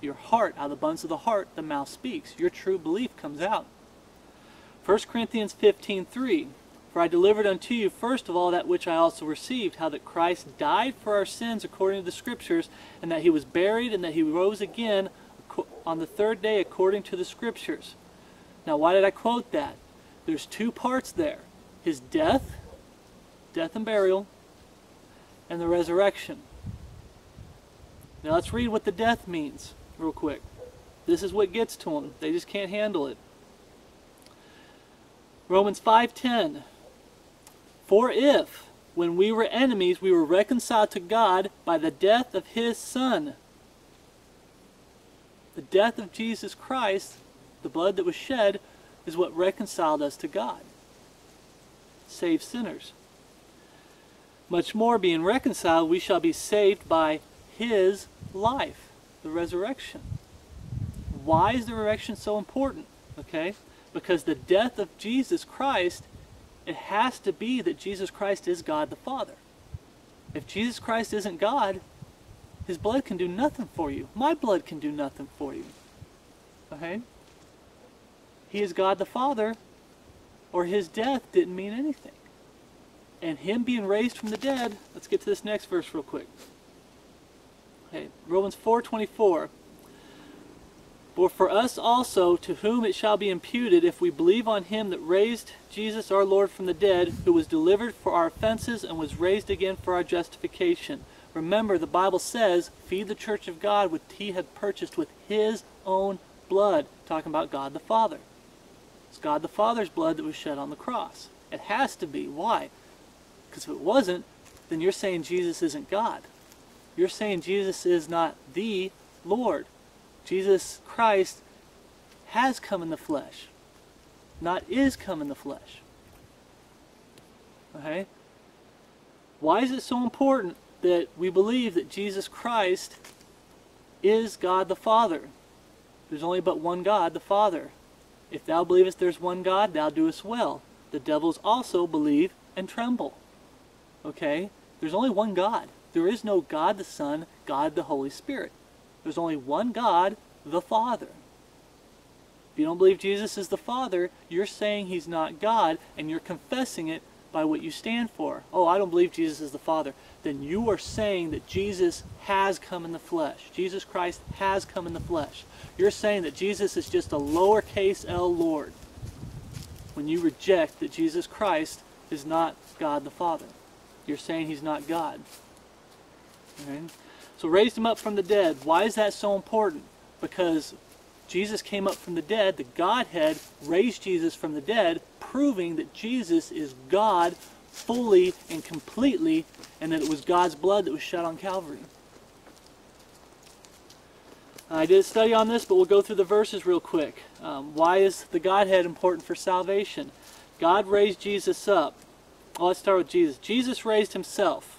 your heart, out of the abundance of the heart, the mouth speaks. Your true belief comes out. 1 Corinthians 15, 3. For I delivered unto you first of all that which I also received, how that Christ died for our sins according to the Scriptures, and that he was buried, and that he rose again on the third day according to the Scriptures. Now why did I quote that? There's two parts there. his death, death and burial, and the resurrection. Now let's read what the death means real quick. This is what gets to them. They just can't handle it. Romans 5:10 For if when we were enemies we were reconciled to God by the death of his son the death of Jesus Christ, the blood that was shed is what reconciled us to God. Saved sinners. Much more being reconciled we shall be saved by his life, the resurrection. Why is the resurrection so important? Okay? Because the death of Jesus Christ, it has to be that Jesus Christ is God the Father. If Jesus Christ isn't God, his blood can do nothing for you. My blood can do nothing for you. Okay? He is God the Father, or his death didn't mean anything. And him being raised from the dead, let's get to this next verse real quick. Okay, Romans 4.24 For for us also, to whom it shall be imputed, if we believe on him that raised Jesus our Lord from the dead, who was delivered for our offenses and was raised again for our justification. Remember, the Bible says, feed the church of God which he had purchased with his own blood. Talking about God the Father. It's God the Father's blood that was shed on the cross. It has to be. Why? Because if it wasn't, then you're saying Jesus isn't God. You're saying Jesus is not the Lord. Jesus Christ has come in the flesh, not is come in the flesh. Okay? Why is it so important that we believe that Jesus Christ is God the Father? There's only but one God, the Father. If thou believest there's one God, thou doest well. The devils also believe and tremble. Okay? There's only one God. There is no God the Son, God the Holy Spirit. There's only one God, the Father. If you don't believe Jesus is the Father, you're saying he's not God, and you're confessing it by what you stand for. Oh, I don't believe Jesus is the Father. Then you are saying that Jesus has come in the flesh. Jesus Christ has come in the flesh. You're saying that Jesus is just a lowercase l Lord when you reject that Jesus Christ is not God the Father. You're saying he's not God. Okay? So raised him up from the dead. Why is that so important? Because Jesus came up from the dead. The Godhead raised Jesus from the dead, proving that Jesus is God fully and completely, and that it was God's blood that was shed on Calvary. I did a study on this, but we'll go through the verses real quick. Um, why is the Godhead important for salvation? God raised Jesus up. Well, let's start with Jesus. Jesus raised himself.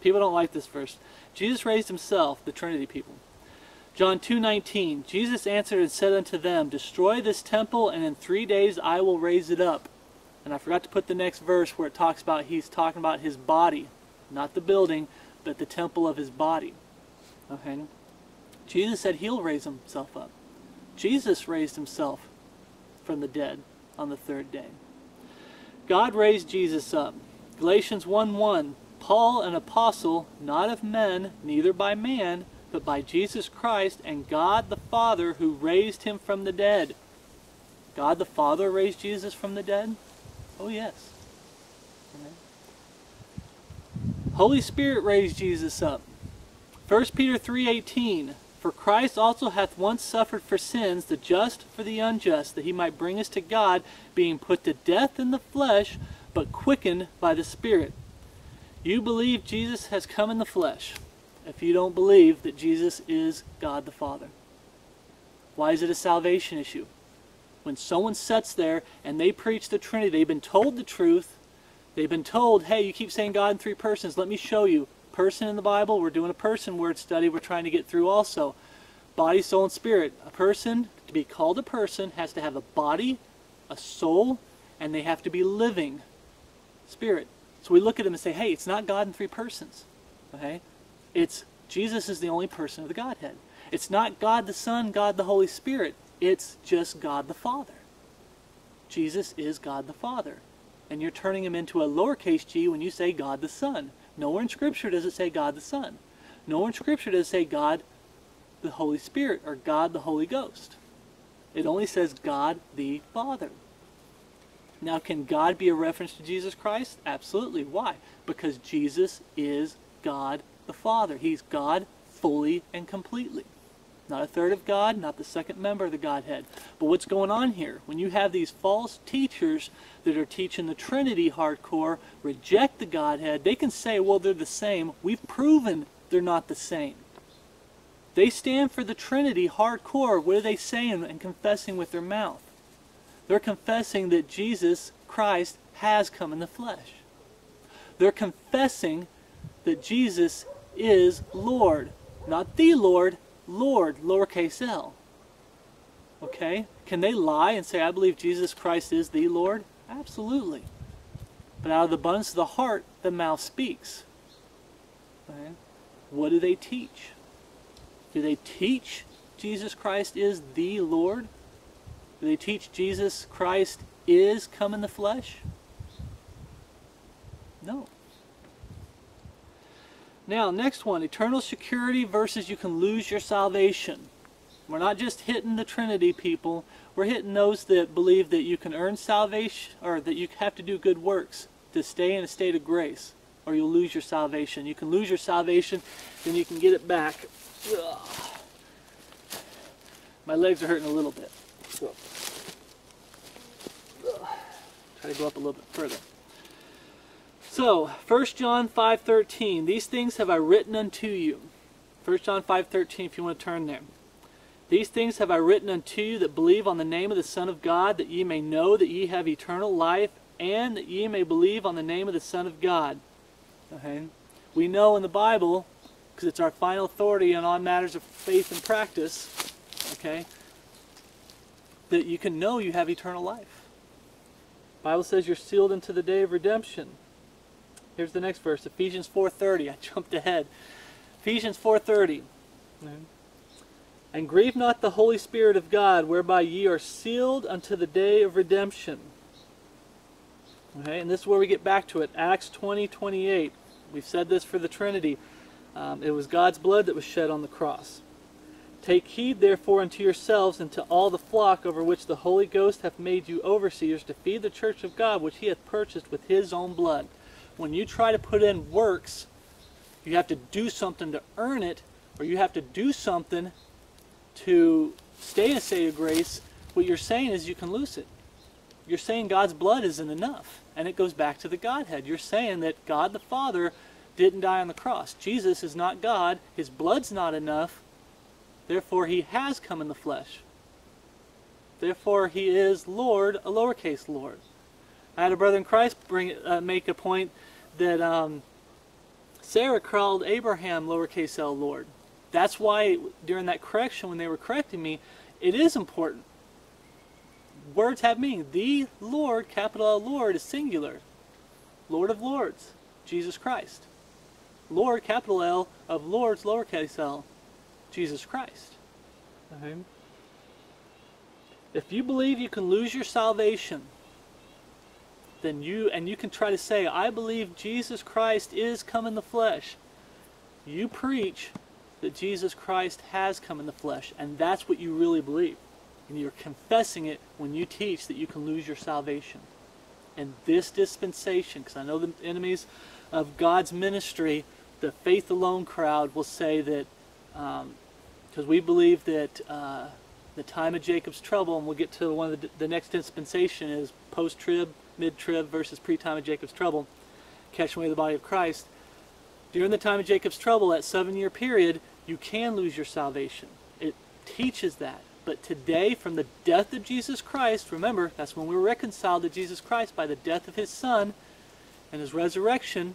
People don't like this verse. Jesus raised himself, the Trinity people. John 2.19, Jesus answered and said unto them, Destroy this temple, and in three days I will raise it up. And I forgot to put the next verse where it talks about, he's talking about his body. Not the building, but the temple of his body. Okay? Jesus said he'll raise himself up. Jesus raised himself from the dead on the third day. God raised Jesus up. Galatians 1:1 Paul, an apostle, not of men, neither by man, but by Jesus Christ and God the Father who raised him from the dead. God the Father raised Jesus from the dead? Oh, yes. Amen. Holy Spirit raised Jesus up. 1 Peter 3:18 for Christ also hath once suffered for sins, the just for the unjust, that he might bring us to God, being put to death in the flesh, but quickened by the Spirit. You believe Jesus has come in the flesh, if you don't believe that Jesus is God the Father. Why is it a salvation issue? When someone sits there and they preach the Trinity, they've been told the truth, they've been told, hey, you keep saying God in three persons, let me show you person in the Bible. We're doing a person word study we're trying to get through also. Body, soul, and spirit. A person, to be called a person, has to have a body, a soul, and they have to be living. Spirit. So we look at them and say, hey, it's not God in three persons. Okay? It's Jesus is the only person of the Godhead. It's not God the Son, God the Holy Spirit. It's just God the Father. Jesus is God the Father. And you're turning him into a lowercase g when you say God the Son. Nowhere in Scripture does it say God the Son. Nowhere in Scripture does it say God the Holy Spirit or God the Holy Ghost. It only says God the Father. Now, can God be a reference to Jesus Christ? Absolutely. Why? Because Jesus is God the Father. He's God fully and completely. Not a third of God, not the second member of the Godhead. But what's going on here? When you have these false teachers that are teaching the Trinity hardcore, reject the Godhead, they can say, well, they're the same. We've proven they're not the same. They stand for the Trinity hardcore. What are they saying and confessing with their mouth? They're confessing that Jesus Christ has come in the flesh. They're confessing that Jesus is Lord. Not the Lord, Lord, lowercase l. Okay? Can they lie and say, I believe Jesus Christ is the Lord? Absolutely. But out of the abundance of the heart, the mouth speaks. Okay? What do they teach? Do they teach Jesus Christ is the Lord? Do they teach Jesus Christ is come in the flesh? No. Now, next one eternal security versus you can lose your salvation. We're not just hitting the Trinity people, we're hitting those that believe that you can earn salvation or that you have to do good works to stay in a state of grace or you'll lose your salvation. You can lose your salvation, then you can get it back. Ugh. My legs are hurting a little bit. Try to go up a little bit further. So, 1 John 5.13, These things have I written unto you. 1 John 5.13, if you want to turn there. These things have I written unto you that believe on the name of the Son of God, that ye may know that ye have eternal life, and that ye may believe on the name of the Son of God. Okay? We know in the Bible, because it's our final authority on all matters of faith and practice, okay, that you can know you have eternal life. Bible says you're sealed into the day of redemption. Here's the next verse, Ephesians 4.30. I jumped ahead. Ephesians 4.30. And grieve not the Holy Spirit of God, whereby ye are sealed unto the day of redemption. Okay, and this is where we get back to it. Acts 20, 28. We've said this for the Trinity. Um, it was God's blood that was shed on the cross. Take heed therefore unto yourselves and to all the flock over which the Holy Ghost hath made you overseers to feed the church of God which he hath purchased with his own blood. When you try to put in works, you have to do something to earn it, or you have to do something to stay in a state of grace. What you're saying is you can lose it. You're saying God's blood isn't enough. And it goes back to the Godhead. You're saying that God the Father didn't die on the cross. Jesus is not God. His blood's not enough. Therefore, he has come in the flesh. Therefore, he is Lord, a lowercase Lord. I had a brother in Christ bring uh, make a point that um, Sarah called Abraham lowercase l Lord. That's why during that correction, when they were correcting me, it is important. Words have meaning. The Lord, capital L Lord, is singular. Lord of Lords, Jesus Christ. Lord, capital L, of Lords, lowercase l, Jesus Christ. Okay. If you believe you can lose your salvation, then you, and you can try to say, I believe Jesus Christ is come in the flesh. You preach that Jesus Christ has come in the flesh, and that's what you really believe. And you're confessing it when you teach that you can lose your salvation. And this dispensation, because I know the enemies of God's ministry, the faith alone crowd will say that, um, because we believe that uh, the time of Jacob's trouble, and we'll get to one of the, the next dispensation is post-trib, mid-trib versus pre-time of Jacob's trouble, catching away the body of Christ. During the time of Jacob's trouble, that seven-year period, you can lose your salvation. It teaches that. But today, from the death of Jesus Christ, remember, that's when we were reconciled to Jesus Christ by the death of his Son and his resurrection.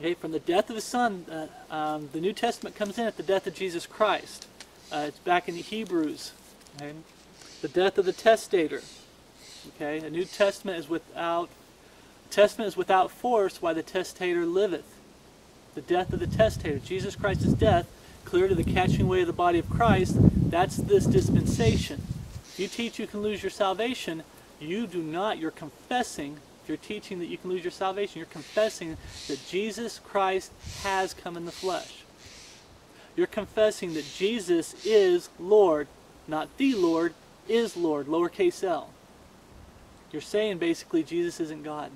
Okay, from the death of his Son, uh, um, the New Testament comes in at the death of Jesus Christ. Uh, it's back in the Hebrews. Okay? The death of the testator. Okay, the New Testament is without Testament is without force while the testator liveth. The death of the testator, Jesus Christ's death, clear to the catching away of the body of Christ, that's this dispensation. If you teach you can lose your salvation, you do not, you're confessing, you're teaching that you can lose your salvation, you're confessing that Jesus Christ has come in the flesh. You're confessing that Jesus is Lord, not the Lord, is Lord, lowercase l. You're saying basically Jesus isn't God.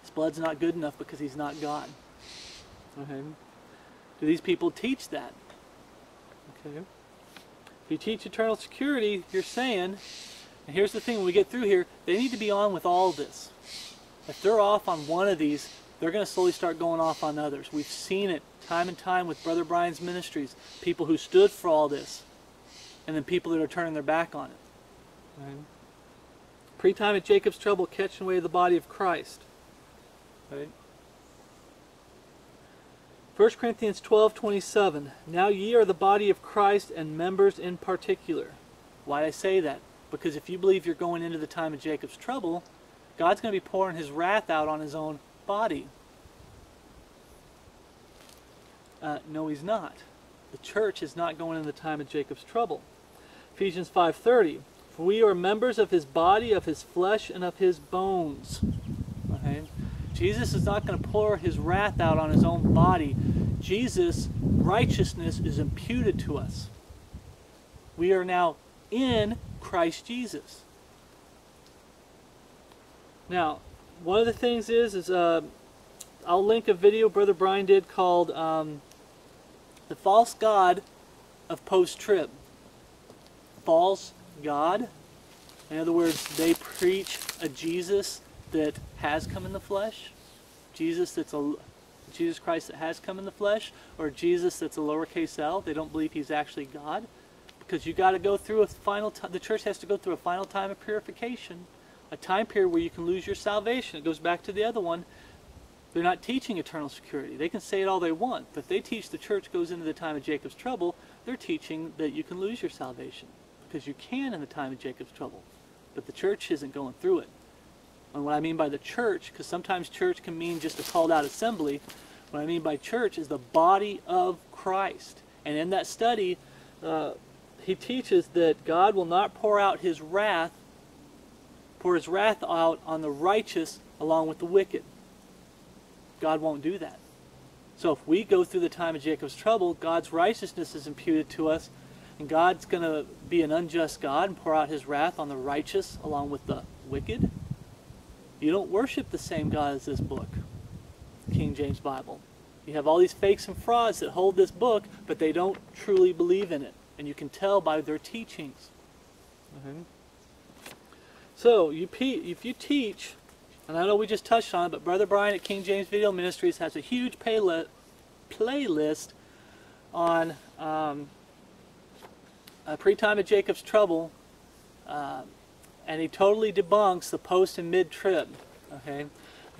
His blood's not good enough because he's not God. Okay. Do these people teach that? Okay. If you teach eternal security, you're saying, and here's the thing when we get through here, they need to be on with all this. If they're off on one of these, they're going to slowly start going off on others. We've seen it time and time with Brother Brian's ministries. People who stood for all this, and then people that are turning their back on it. Right? Pre-time at Jacob's trouble, catching away the body of Christ. Right? 1 Corinthians 12, 27. Now ye are the body of Christ and members in particular. Why I say that? Because if you believe you're going into the time of Jacob's trouble, God's going to be pouring his wrath out on his own body. Uh, no, he's not. The church is not going in the time of Jacob's trouble. Ephesians 5.30 For we are members of his body, of his flesh, and of his bones. Okay? Jesus is not going to pour his wrath out on his own body. Jesus' righteousness is imputed to us. We are now in Christ Jesus. Now, one of the things is, is uh, I'll link a video Brother Brian did called um, The False God of Post-Trib. False God. In other words, they preach a Jesus that has come in the flesh. Jesus that's a Jesus Christ that has come in the flesh, or Jesus that's a lowercase l. They don't believe he's actually God. Because you got to go through a final time, the church has to go through a final time of purification a time period where you can lose your salvation. It goes back to the other one. They're not teaching eternal security. They can say it all they want, but they teach the church goes into the time of Jacob's trouble. They're teaching that you can lose your salvation because you can in the time of Jacob's trouble, but the church isn't going through it. And what I mean by the church, because sometimes church can mean just a called out assembly, what I mean by church is the body of Christ. And in that study, uh, he teaches that God will not pour out his wrath pour his wrath out on the righteous along with the wicked. God won't do that. So if we go through the time of Jacob's trouble, God's righteousness is imputed to us, and God's going to be an unjust God and pour out his wrath on the righteous along with the wicked. You don't worship the same God as this book, King James Bible. You have all these fakes and frauds that hold this book, but they don't truly believe in it. And you can tell by their teachings. Mm -hmm. So you if you teach, and I know we just touched on it, but Brother Brian at King James Video Ministries has a huge playlist on um, a pre-time of Jacob's trouble, uh, and he totally debunks the post and mid-trib. Okay,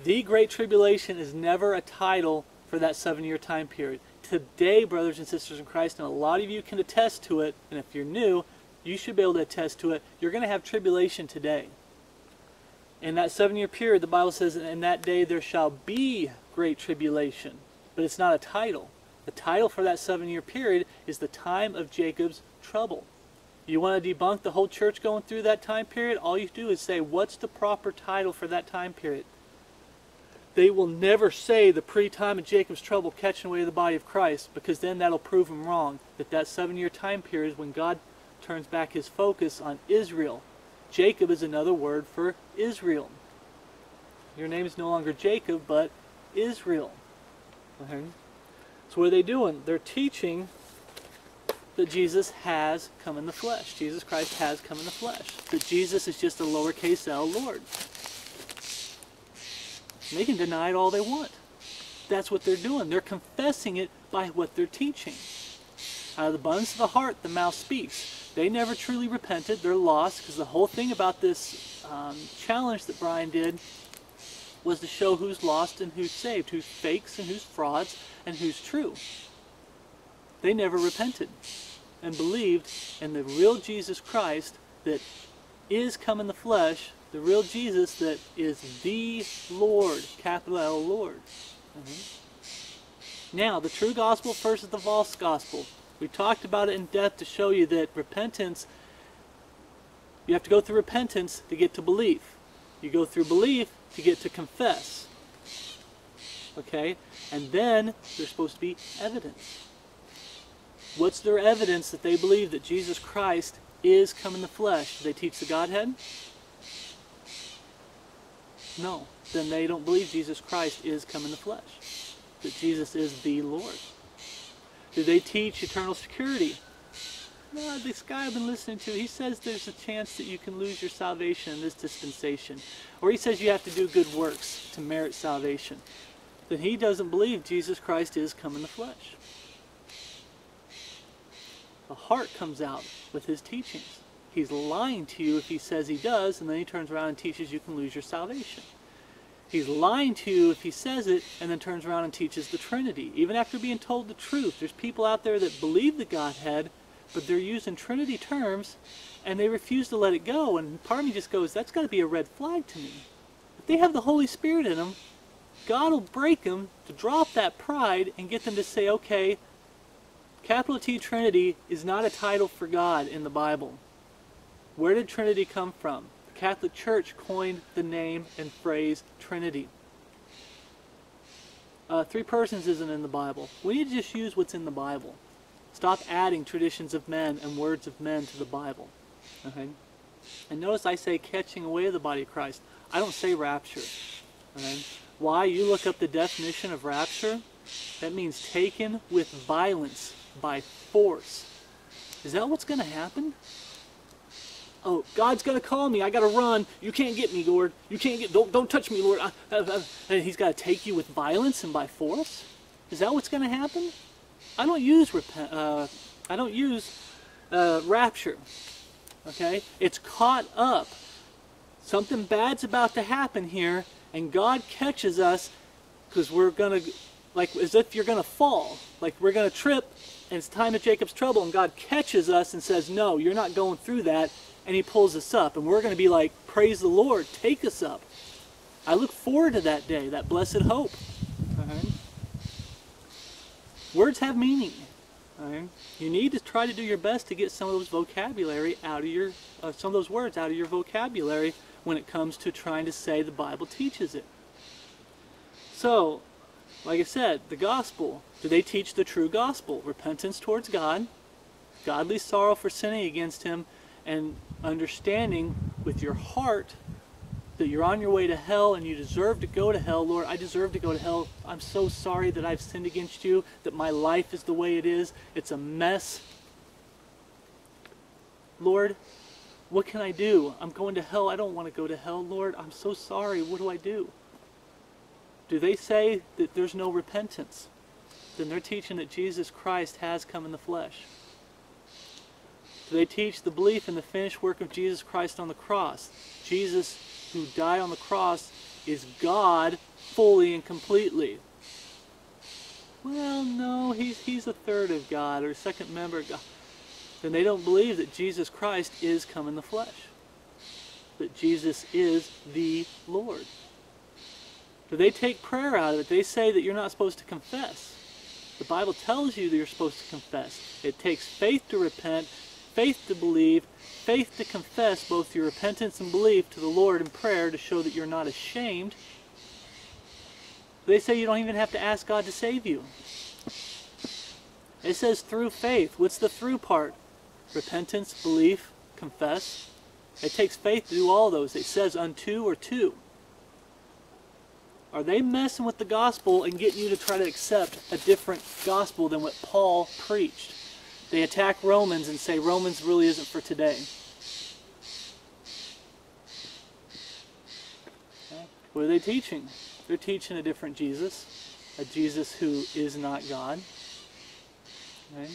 the Great Tribulation is never a title for that seven-year time period. Today, brothers and sisters in Christ, and a lot of you can attest to it, and if you're new, you should be able to attest to it. You're going to have tribulation today. In that seven year period, the Bible says, In that day there shall be great tribulation. But it's not a title. The title for that seven year period is the time of Jacob's trouble. You want to debunk the whole church going through that time period? All you do is say, What's the proper title for that time period? They will never say the pre-time of Jacob's trouble catching away the body of Christ because then that'll prove them wrong. That that seven-year time period is when God turns back his focus on Israel. Jacob is another word for Israel. Your name is no longer Jacob, but Israel. Okay? So what are they doing? They're teaching that Jesus has come in the flesh. Jesus Christ has come in the flesh. That Jesus is just a lowercase l Lord. They can deny it all they want. That's what they're doing. They're confessing it by what they're teaching. Out of the abundance of the heart, the mouth speaks. They never truly repented. They're lost because the whole thing about this um, challenge that Brian did was to show who's lost and who's saved, who's fakes and who's frauds, and who's true. They never repented and believed in the real Jesus Christ that is come in the flesh, the real Jesus that is the Lord, capital L Lord. Mm -hmm. Now, the true gospel versus the false gospel. We talked about it in depth to show you that repentance, you have to go through repentance to get to belief. You go through belief to get to confess. Okay? And then there's supposed to be evidence. What's their evidence that they believe that Jesus Christ is come in the flesh, do they teach the Godhead? No. Then they don't believe Jesus Christ is come in the flesh. That Jesus is the Lord. Do they teach eternal security? No, this guy I've been listening to, he says there's a chance that you can lose your salvation in this dispensation. Or he says you have to do good works to merit salvation. Then he doesn't believe Jesus Christ is come in the flesh. The heart comes out with his teachings. He's lying to you if he says he does, and then he turns around and teaches you can lose your salvation. He's lying to you if he says it and then turns around and teaches the Trinity. Even after being told the truth, there's people out there that believe the Godhead, but they're using Trinity terms and they refuse to let it go. And part of me just goes, that's got to be a red flag to me. If they have the Holy Spirit in them, God will break them to drop that pride and get them to say, okay, capital T Trinity is not a title for God in the Bible. Where did Trinity come from? The Catholic Church coined the name and phrase Trinity. Uh, three persons isn't in the Bible. We need to just use what's in the Bible. Stop adding traditions of men and words of men to the Bible. Okay? And notice I say catching away the body of Christ. I don't say rapture. Okay? Why? You look up the definition of rapture. That means taken with violence, by force. Is that what's going to happen? Oh, God's to call me. I got to run. You can't get me, Lord. You can't get. Don't don't touch me, Lord. I, I, I, and He's got to take you with violence and by force. Is that what's to happen? I don't use repent. Uh, I don't use uh, rapture. Okay, it's caught up. Something bad's about to happen here, and God catches us because we're gonna, like, as if you're gonna fall, like we're gonna trip, and it's time of Jacob's trouble, and God catches us and says, "No, you're not going through that." And he pulls us up and we're going to be like praise the lord take us up. I look forward to that day that blessed hope. Words have meaning. You need to try to do your best to get some of those vocabulary out of your uh, some of those words out of your vocabulary when it comes to trying to say the bible teaches it. So like i said the gospel do they teach the true gospel? Repentance towards god godly sorrow for sinning against him and understanding with your heart that you're on your way to hell and you deserve to go to hell. Lord, I deserve to go to hell. I'm so sorry that I've sinned against you, that my life is the way it is. It's a mess. Lord, what can I do? I'm going to hell. I don't want to go to hell. Lord, I'm so sorry. What do I do? Do they say that there's no repentance? Then they're teaching that Jesus Christ has come in the flesh. They teach the belief in the finished work of Jesus Christ on the cross. Jesus, who died on the cross, is God fully and completely. Well, no, he's, he's a third of God or a second member of God. Then they don't believe that Jesus Christ is come in the flesh. That Jesus is the Lord. Do they take prayer out of it? They say that you're not supposed to confess. The Bible tells you that you're supposed to confess. It takes faith to repent faith to believe, faith to confess both your repentance and belief to the Lord in prayer to show that you're not ashamed. They say you don't even have to ask God to save you. It says through faith. What's the through part? Repentance, belief, confess. It takes faith to do all those. It says unto or to. Are they messing with the gospel and getting you to try to accept a different gospel than what Paul preached? They attack Romans and say Romans really isn't for today. Okay. What are they teaching? They're teaching a different Jesus, a Jesus who is not God. Okay.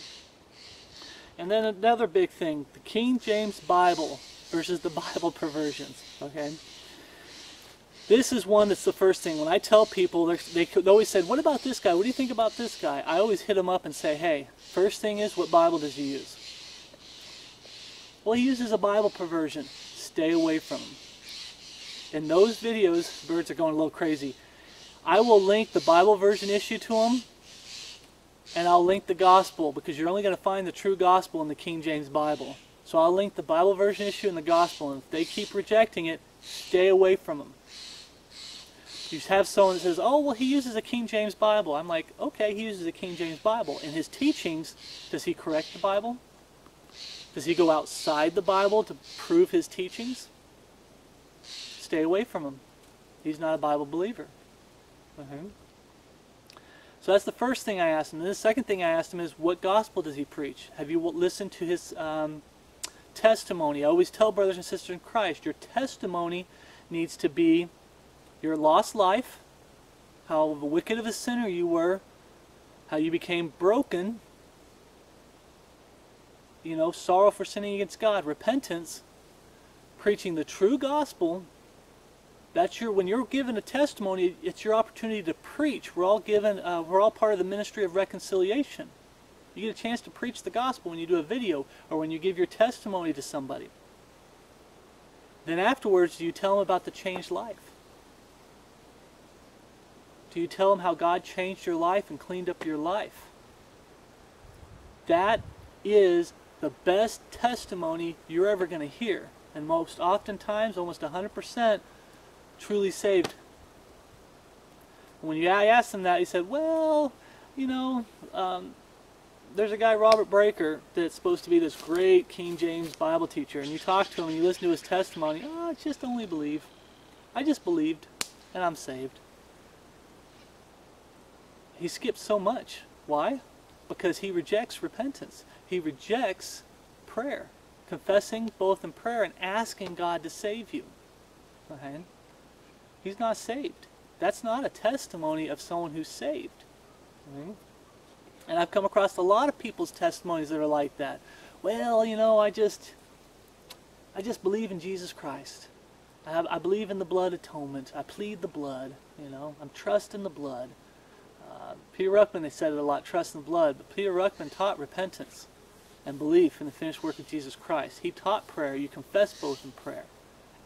And then another big thing, the King James Bible versus the Bible perversions. Okay. This is one that's the first thing. When I tell people, they, always said, what about this guy? What do you think about this guy? I always hit them up and say, hey, first thing is, what Bible does he use? Well, he uses a Bible perversion. Stay away from him. In those videos, birds are going a little crazy. I will link the Bible version issue to them, and I'll link the gospel, because you're only going to find the true gospel in the King James Bible. So I'll link the Bible version issue and the gospel, and if they keep rejecting it, stay away from them you have someone that says, oh, well, he uses a King James Bible. I'm like, okay, he uses a King James Bible. In his teachings, does he correct the Bible? Does he go outside the Bible to prove his teachings? Stay away from him. He's not a Bible believer. Uh-huh. So that's the first thing I asked him. And the second thing I asked him is, what gospel does he preach? Have you listened to his um, testimony? I always tell brothers and sisters in Christ, your testimony needs to be your lost life, how wicked of a sinner you were, how you became broken, you know, sorrow for sinning against God, repentance, preaching the true gospel. That's your when you're given a testimony, it's your opportunity to preach. We're all given, uh, we're all part of the ministry of reconciliation. You get a chance to preach the gospel when you do a video or when you give your testimony to somebody. Then afterwards, you tell them about the changed life? Do you tell them how God changed your life and cleaned up your life? That is the best testimony you're ever going to hear. And most oftentimes, almost 100%, truly saved. When you, I asked him that, he said, well, you know, um, there's a guy, Robert Breaker, that's supposed to be this great King James Bible teacher. And you talk to him and you listen to his testimony. Oh, I just only believe. I just believed, and I'm saved. He skips so much. Why? Because he rejects repentance. He rejects prayer. Confessing both in prayer and asking God to save you. Okay? He's not saved. That's not a testimony of someone who's saved. And I've come across a lot of people's testimonies that are like that. Well, you know, I just, I just believe in Jesus Christ. I, I believe in the blood atonement. I plead the blood. You know, I'm trusting the blood. Peter Ruckman, they said it a lot, trust in the blood. But Peter Ruckman taught repentance and belief in the finished work of Jesus Christ. He taught prayer. You confess both in prayer.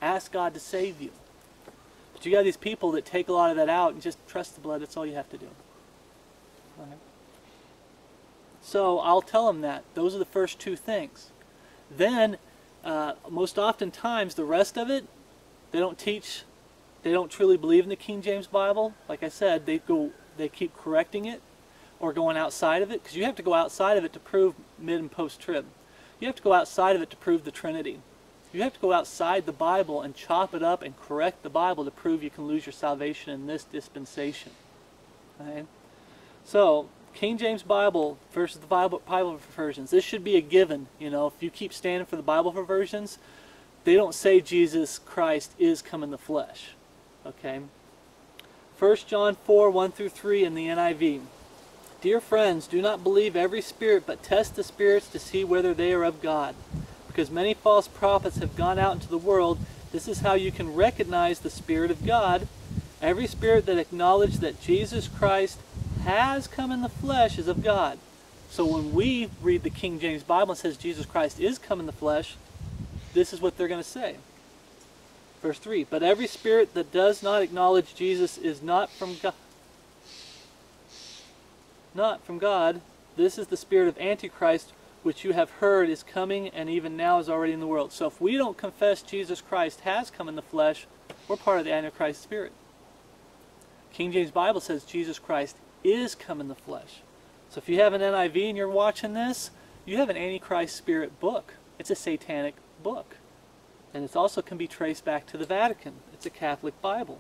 Ask God to save you. But you got these people that take a lot of that out and just trust the blood. That's all you have to do. So I'll tell them that. Those are the first two things. Then, uh, most oftentimes, the rest of it, they don't teach, they don't truly believe in the King James Bible. Like I said, they go, they keep correcting it or going outside of it, because you have to go outside of it to prove mid and post trib. You have to go outside of it to prove the Trinity. You have to go outside the Bible and chop it up and correct the Bible to prove you can lose your salvation in this dispensation. Okay? So, King James Bible versus the Bible, Bible versions. This should be a given. You know, if you keep standing for the Bible versions, they don't say Jesus Christ is come in the flesh. Okay? 1 John 4, 1 through 3 in the NIV. Dear friends, do not believe every spirit, but test the spirits to see whether they are of God. Because many false prophets have gone out into the world, this is how you can recognize the Spirit of God. Every spirit that acknowledges that Jesus Christ has come in the flesh is of God. So when we read the King James Bible and says Jesus Christ is come in the flesh, this is what they're going to say. Verse 3, But every spirit that does not acknowledge Jesus is not from God not from God. This is the spirit of Antichrist, which you have heard is coming and even now is already in the world. So if we don't confess Jesus Christ has come in the flesh, we're part of the Antichrist spirit. King James Bible says Jesus Christ is come in the flesh. So if you have an NIV and you're watching this, you have an Antichrist spirit book. It's a satanic book. And it also can be traced back to the Vatican. It's a Catholic Bible.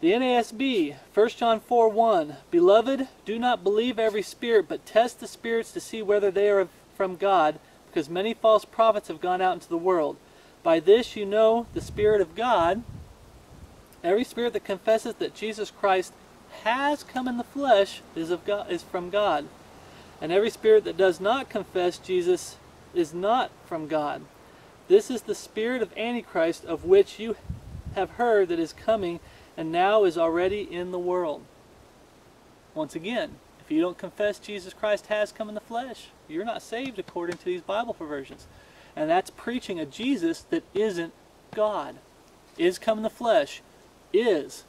The NASB, 1 John 4 1. Beloved, do not believe every spirit, but test the spirits to see whether they are from God, because many false prophets have gone out into the world. By this you know the Spirit of God. Every spirit that confesses that Jesus Christ has come in the flesh is, of God, is from God. And every spirit that does not confess Jesus is not from God. This is the spirit of Antichrist, of which you have heard that is coming and now is already in the world. Once again, if you don't confess Jesus Christ has come in the flesh, you're not saved according to these Bible perversions. And that's preaching a Jesus that isn't God. Is come in the flesh. Is.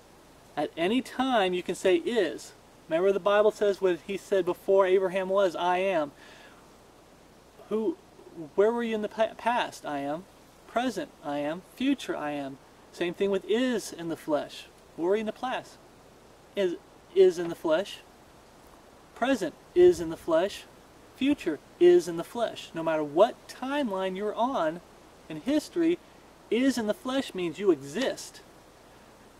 At any time you can say is. Remember the Bible says what he said before Abraham was, I am. Who, where were you in the past? I am. Present, I am. Future, I am. Same thing with is in the flesh. Glory in the past is, is in the flesh. Present is in the flesh. Future is in the flesh. No matter what timeline you're on in history, is in the flesh means you exist.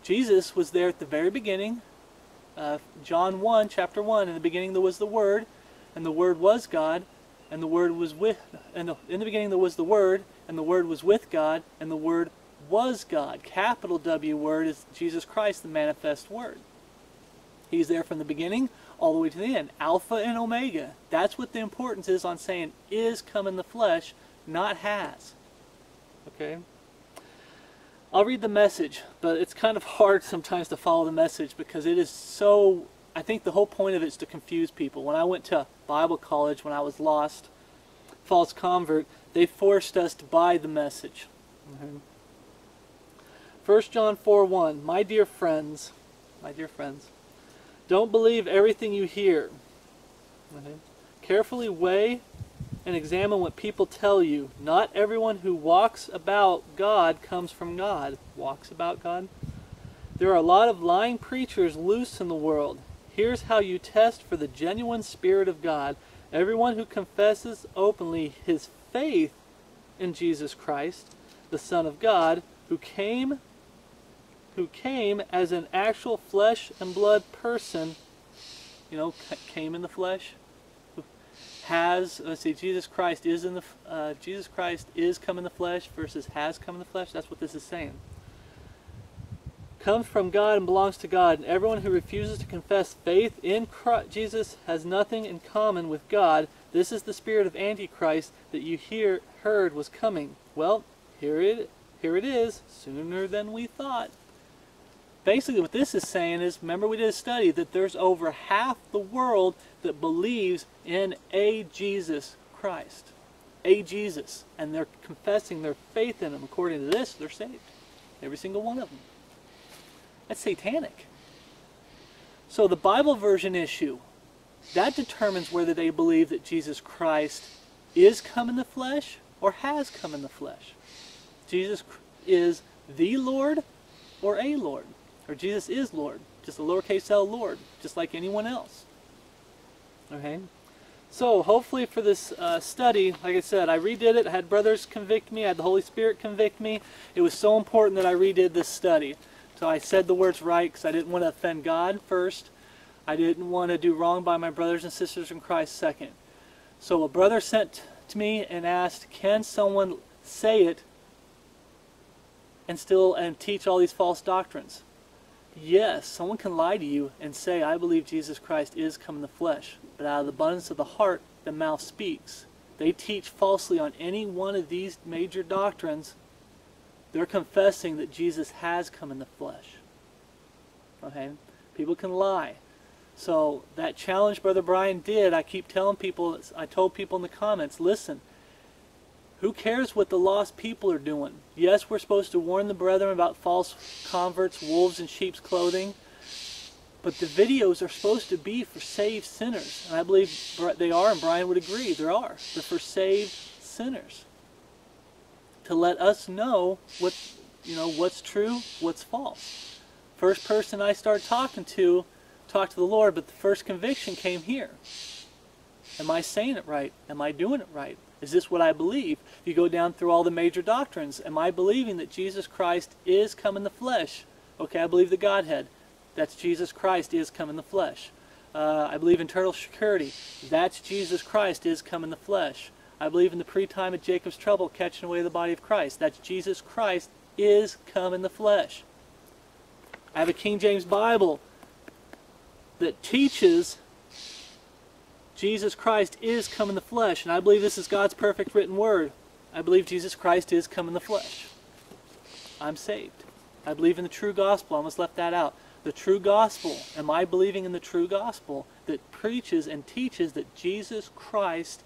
Jesus was there at the very beginning. Uh, John 1, chapter 1, in the beginning there was the Word, and the Word was God, and the Word was with, and in the beginning there was the Word, and the Word was with God, and the Word was God. Capital W Word is Jesus Christ, the manifest Word. He's there from the beginning all the way to the end. Alpha and Omega. That's what the importance is on saying is come in the flesh, not has. Okay? I'll read the message, but it's kind of hard sometimes to follow the message because it is so. I think the whole point of it is to confuse people. When I went to Bible college, when I was lost, false convert, they forced us to buy the message. Mm-hmm. 1 John 4 1 My dear friends, my dear friends, don't believe everything you hear. Mm-hmm. Carefully weigh and examine what people tell you. Not everyone who walks about God comes from God. Walks about God? There are a lot of lying preachers loose in the world. Here's how you test for the genuine Spirit of God. Everyone who confesses openly his faith in Jesus Christ, the Son of God, who came who came as an actual flesh and blood person, you know, came in the flesh, has let's see jesus christ is in the uh, jesus christ is come in the flesh versus has come in the flesh that's what this is saying comes from god and belongs to god and everyone who refuses to confess faith in christ, jesus has nothing in common with god this is the spirit of antichrist that you hear heard was coming well here it here it is sooner than we thought basically what this is saying is, remember we did a study that there's over half the world that believes in a Jesus Christ. A Jesus. And they're confessing their faith in him. According to this, they're saved. Every single one of them. That's satanic. So the Bible version issue, that determines whether they believe that Jesus Christ is come in the flesh or has come in the flesh. Jesus is the Lord or a Lord. Or Jesus is Lord, just a lowercase l Lord, just like anyone else. Okay? So, hopefully for this uh, study, like I said, I redid it, I had brothers convict me, I had the Holy Spirit convict me. It was so important that I redid this study. So I said the words right because I didn't want to offend God first. I didn't want to do wrong by my brothers and sisters in Christ second. So a brother sent to me and asked, can someone say it and still and teach all these false doctrines? Yes, someone can lie to you and say, I believe Jesus Christ is come in the flesh, but out of the abundance of the heart, the mouth speaks. They teach falsely on any one of these major doctrines. They're confessing that Jesus has come in the flesh. Okay? People can lie. So that challenge Brother Brian did, I keep telling people, I told people in the comments, listen, who cares what the lost people are doing? Yes, we're supposed to warn the brethren about false converts, wolves in sheep's clothing. But the videos are supposed to be for saved sinners. And I believe they are, and Brian would agree, there are. They're for saved sinners. To let us know what you know what's true, what's false. First person I started talking to talked to the Lord, but the first conviction came here. Am I saying it right? Am I doing it right? Is this what I believe? You go down through all the major doctrines, am I believing that Jesus Christ is come in the flesh? Okay, I believe the Godhead. That's Jesus Christ is come in the flesh. Uh, I believe in eternal security. That's Jesus Christ is come in the flesh. I believe in the pre-time of Jacob's trouble catching away the body of Christ. That's Jesus Christ is come in the flesh. I have a King James Bible that teaches Jesus Christ is come in the flesh, and I believe this is God's perfect written word. I believe Jesus Christ is come in the flesh. I'm saved. I believe in the true gospel. I almost left that out. The true gospel. Am I believing in the true gospel that preaches and teaches that Jesus Christ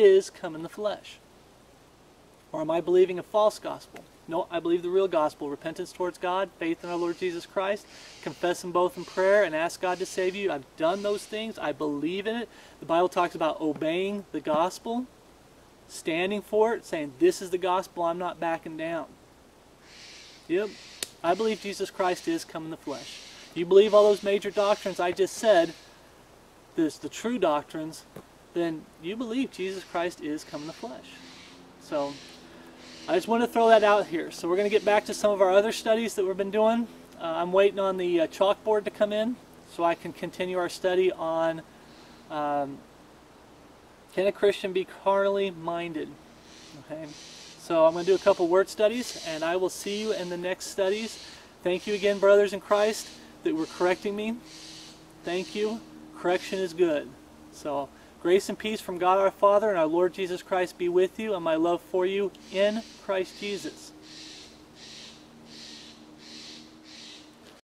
is come in the flesh? Or am I believing a false gospel? No, I believe the real gospel. Repentance towards God, faith in our Lord Jesus Christ, confess Him both in prayer and ask God to save you. I've done those things. I believe in it. The Bible talks about obeying the gospel, standing for it, saying, This is the gospel, I'm not backing down. Yep, I believe Jesus Christ is come in the flesh. You believe all those major doctrines I just said, this, the true doctrines, then you believe Jesus Christ is come in the flesh. So I just want to throw that out here. So we're going to get back to some of our other studies that we've been doing. Uh, I'm waiting on the uh, chalkboard to come in so I can continue our study on um, can a Christian be carnally minded? Okay. So I'm going to do a couple word studies, and I will see you in the next studies. Thank you again, brothers in Christ, that were correcting me. Thank you. Correction is good. So grace and peace from God our Father and our Lord Jesus Christ be with you, and my love for you in Christ Jesus.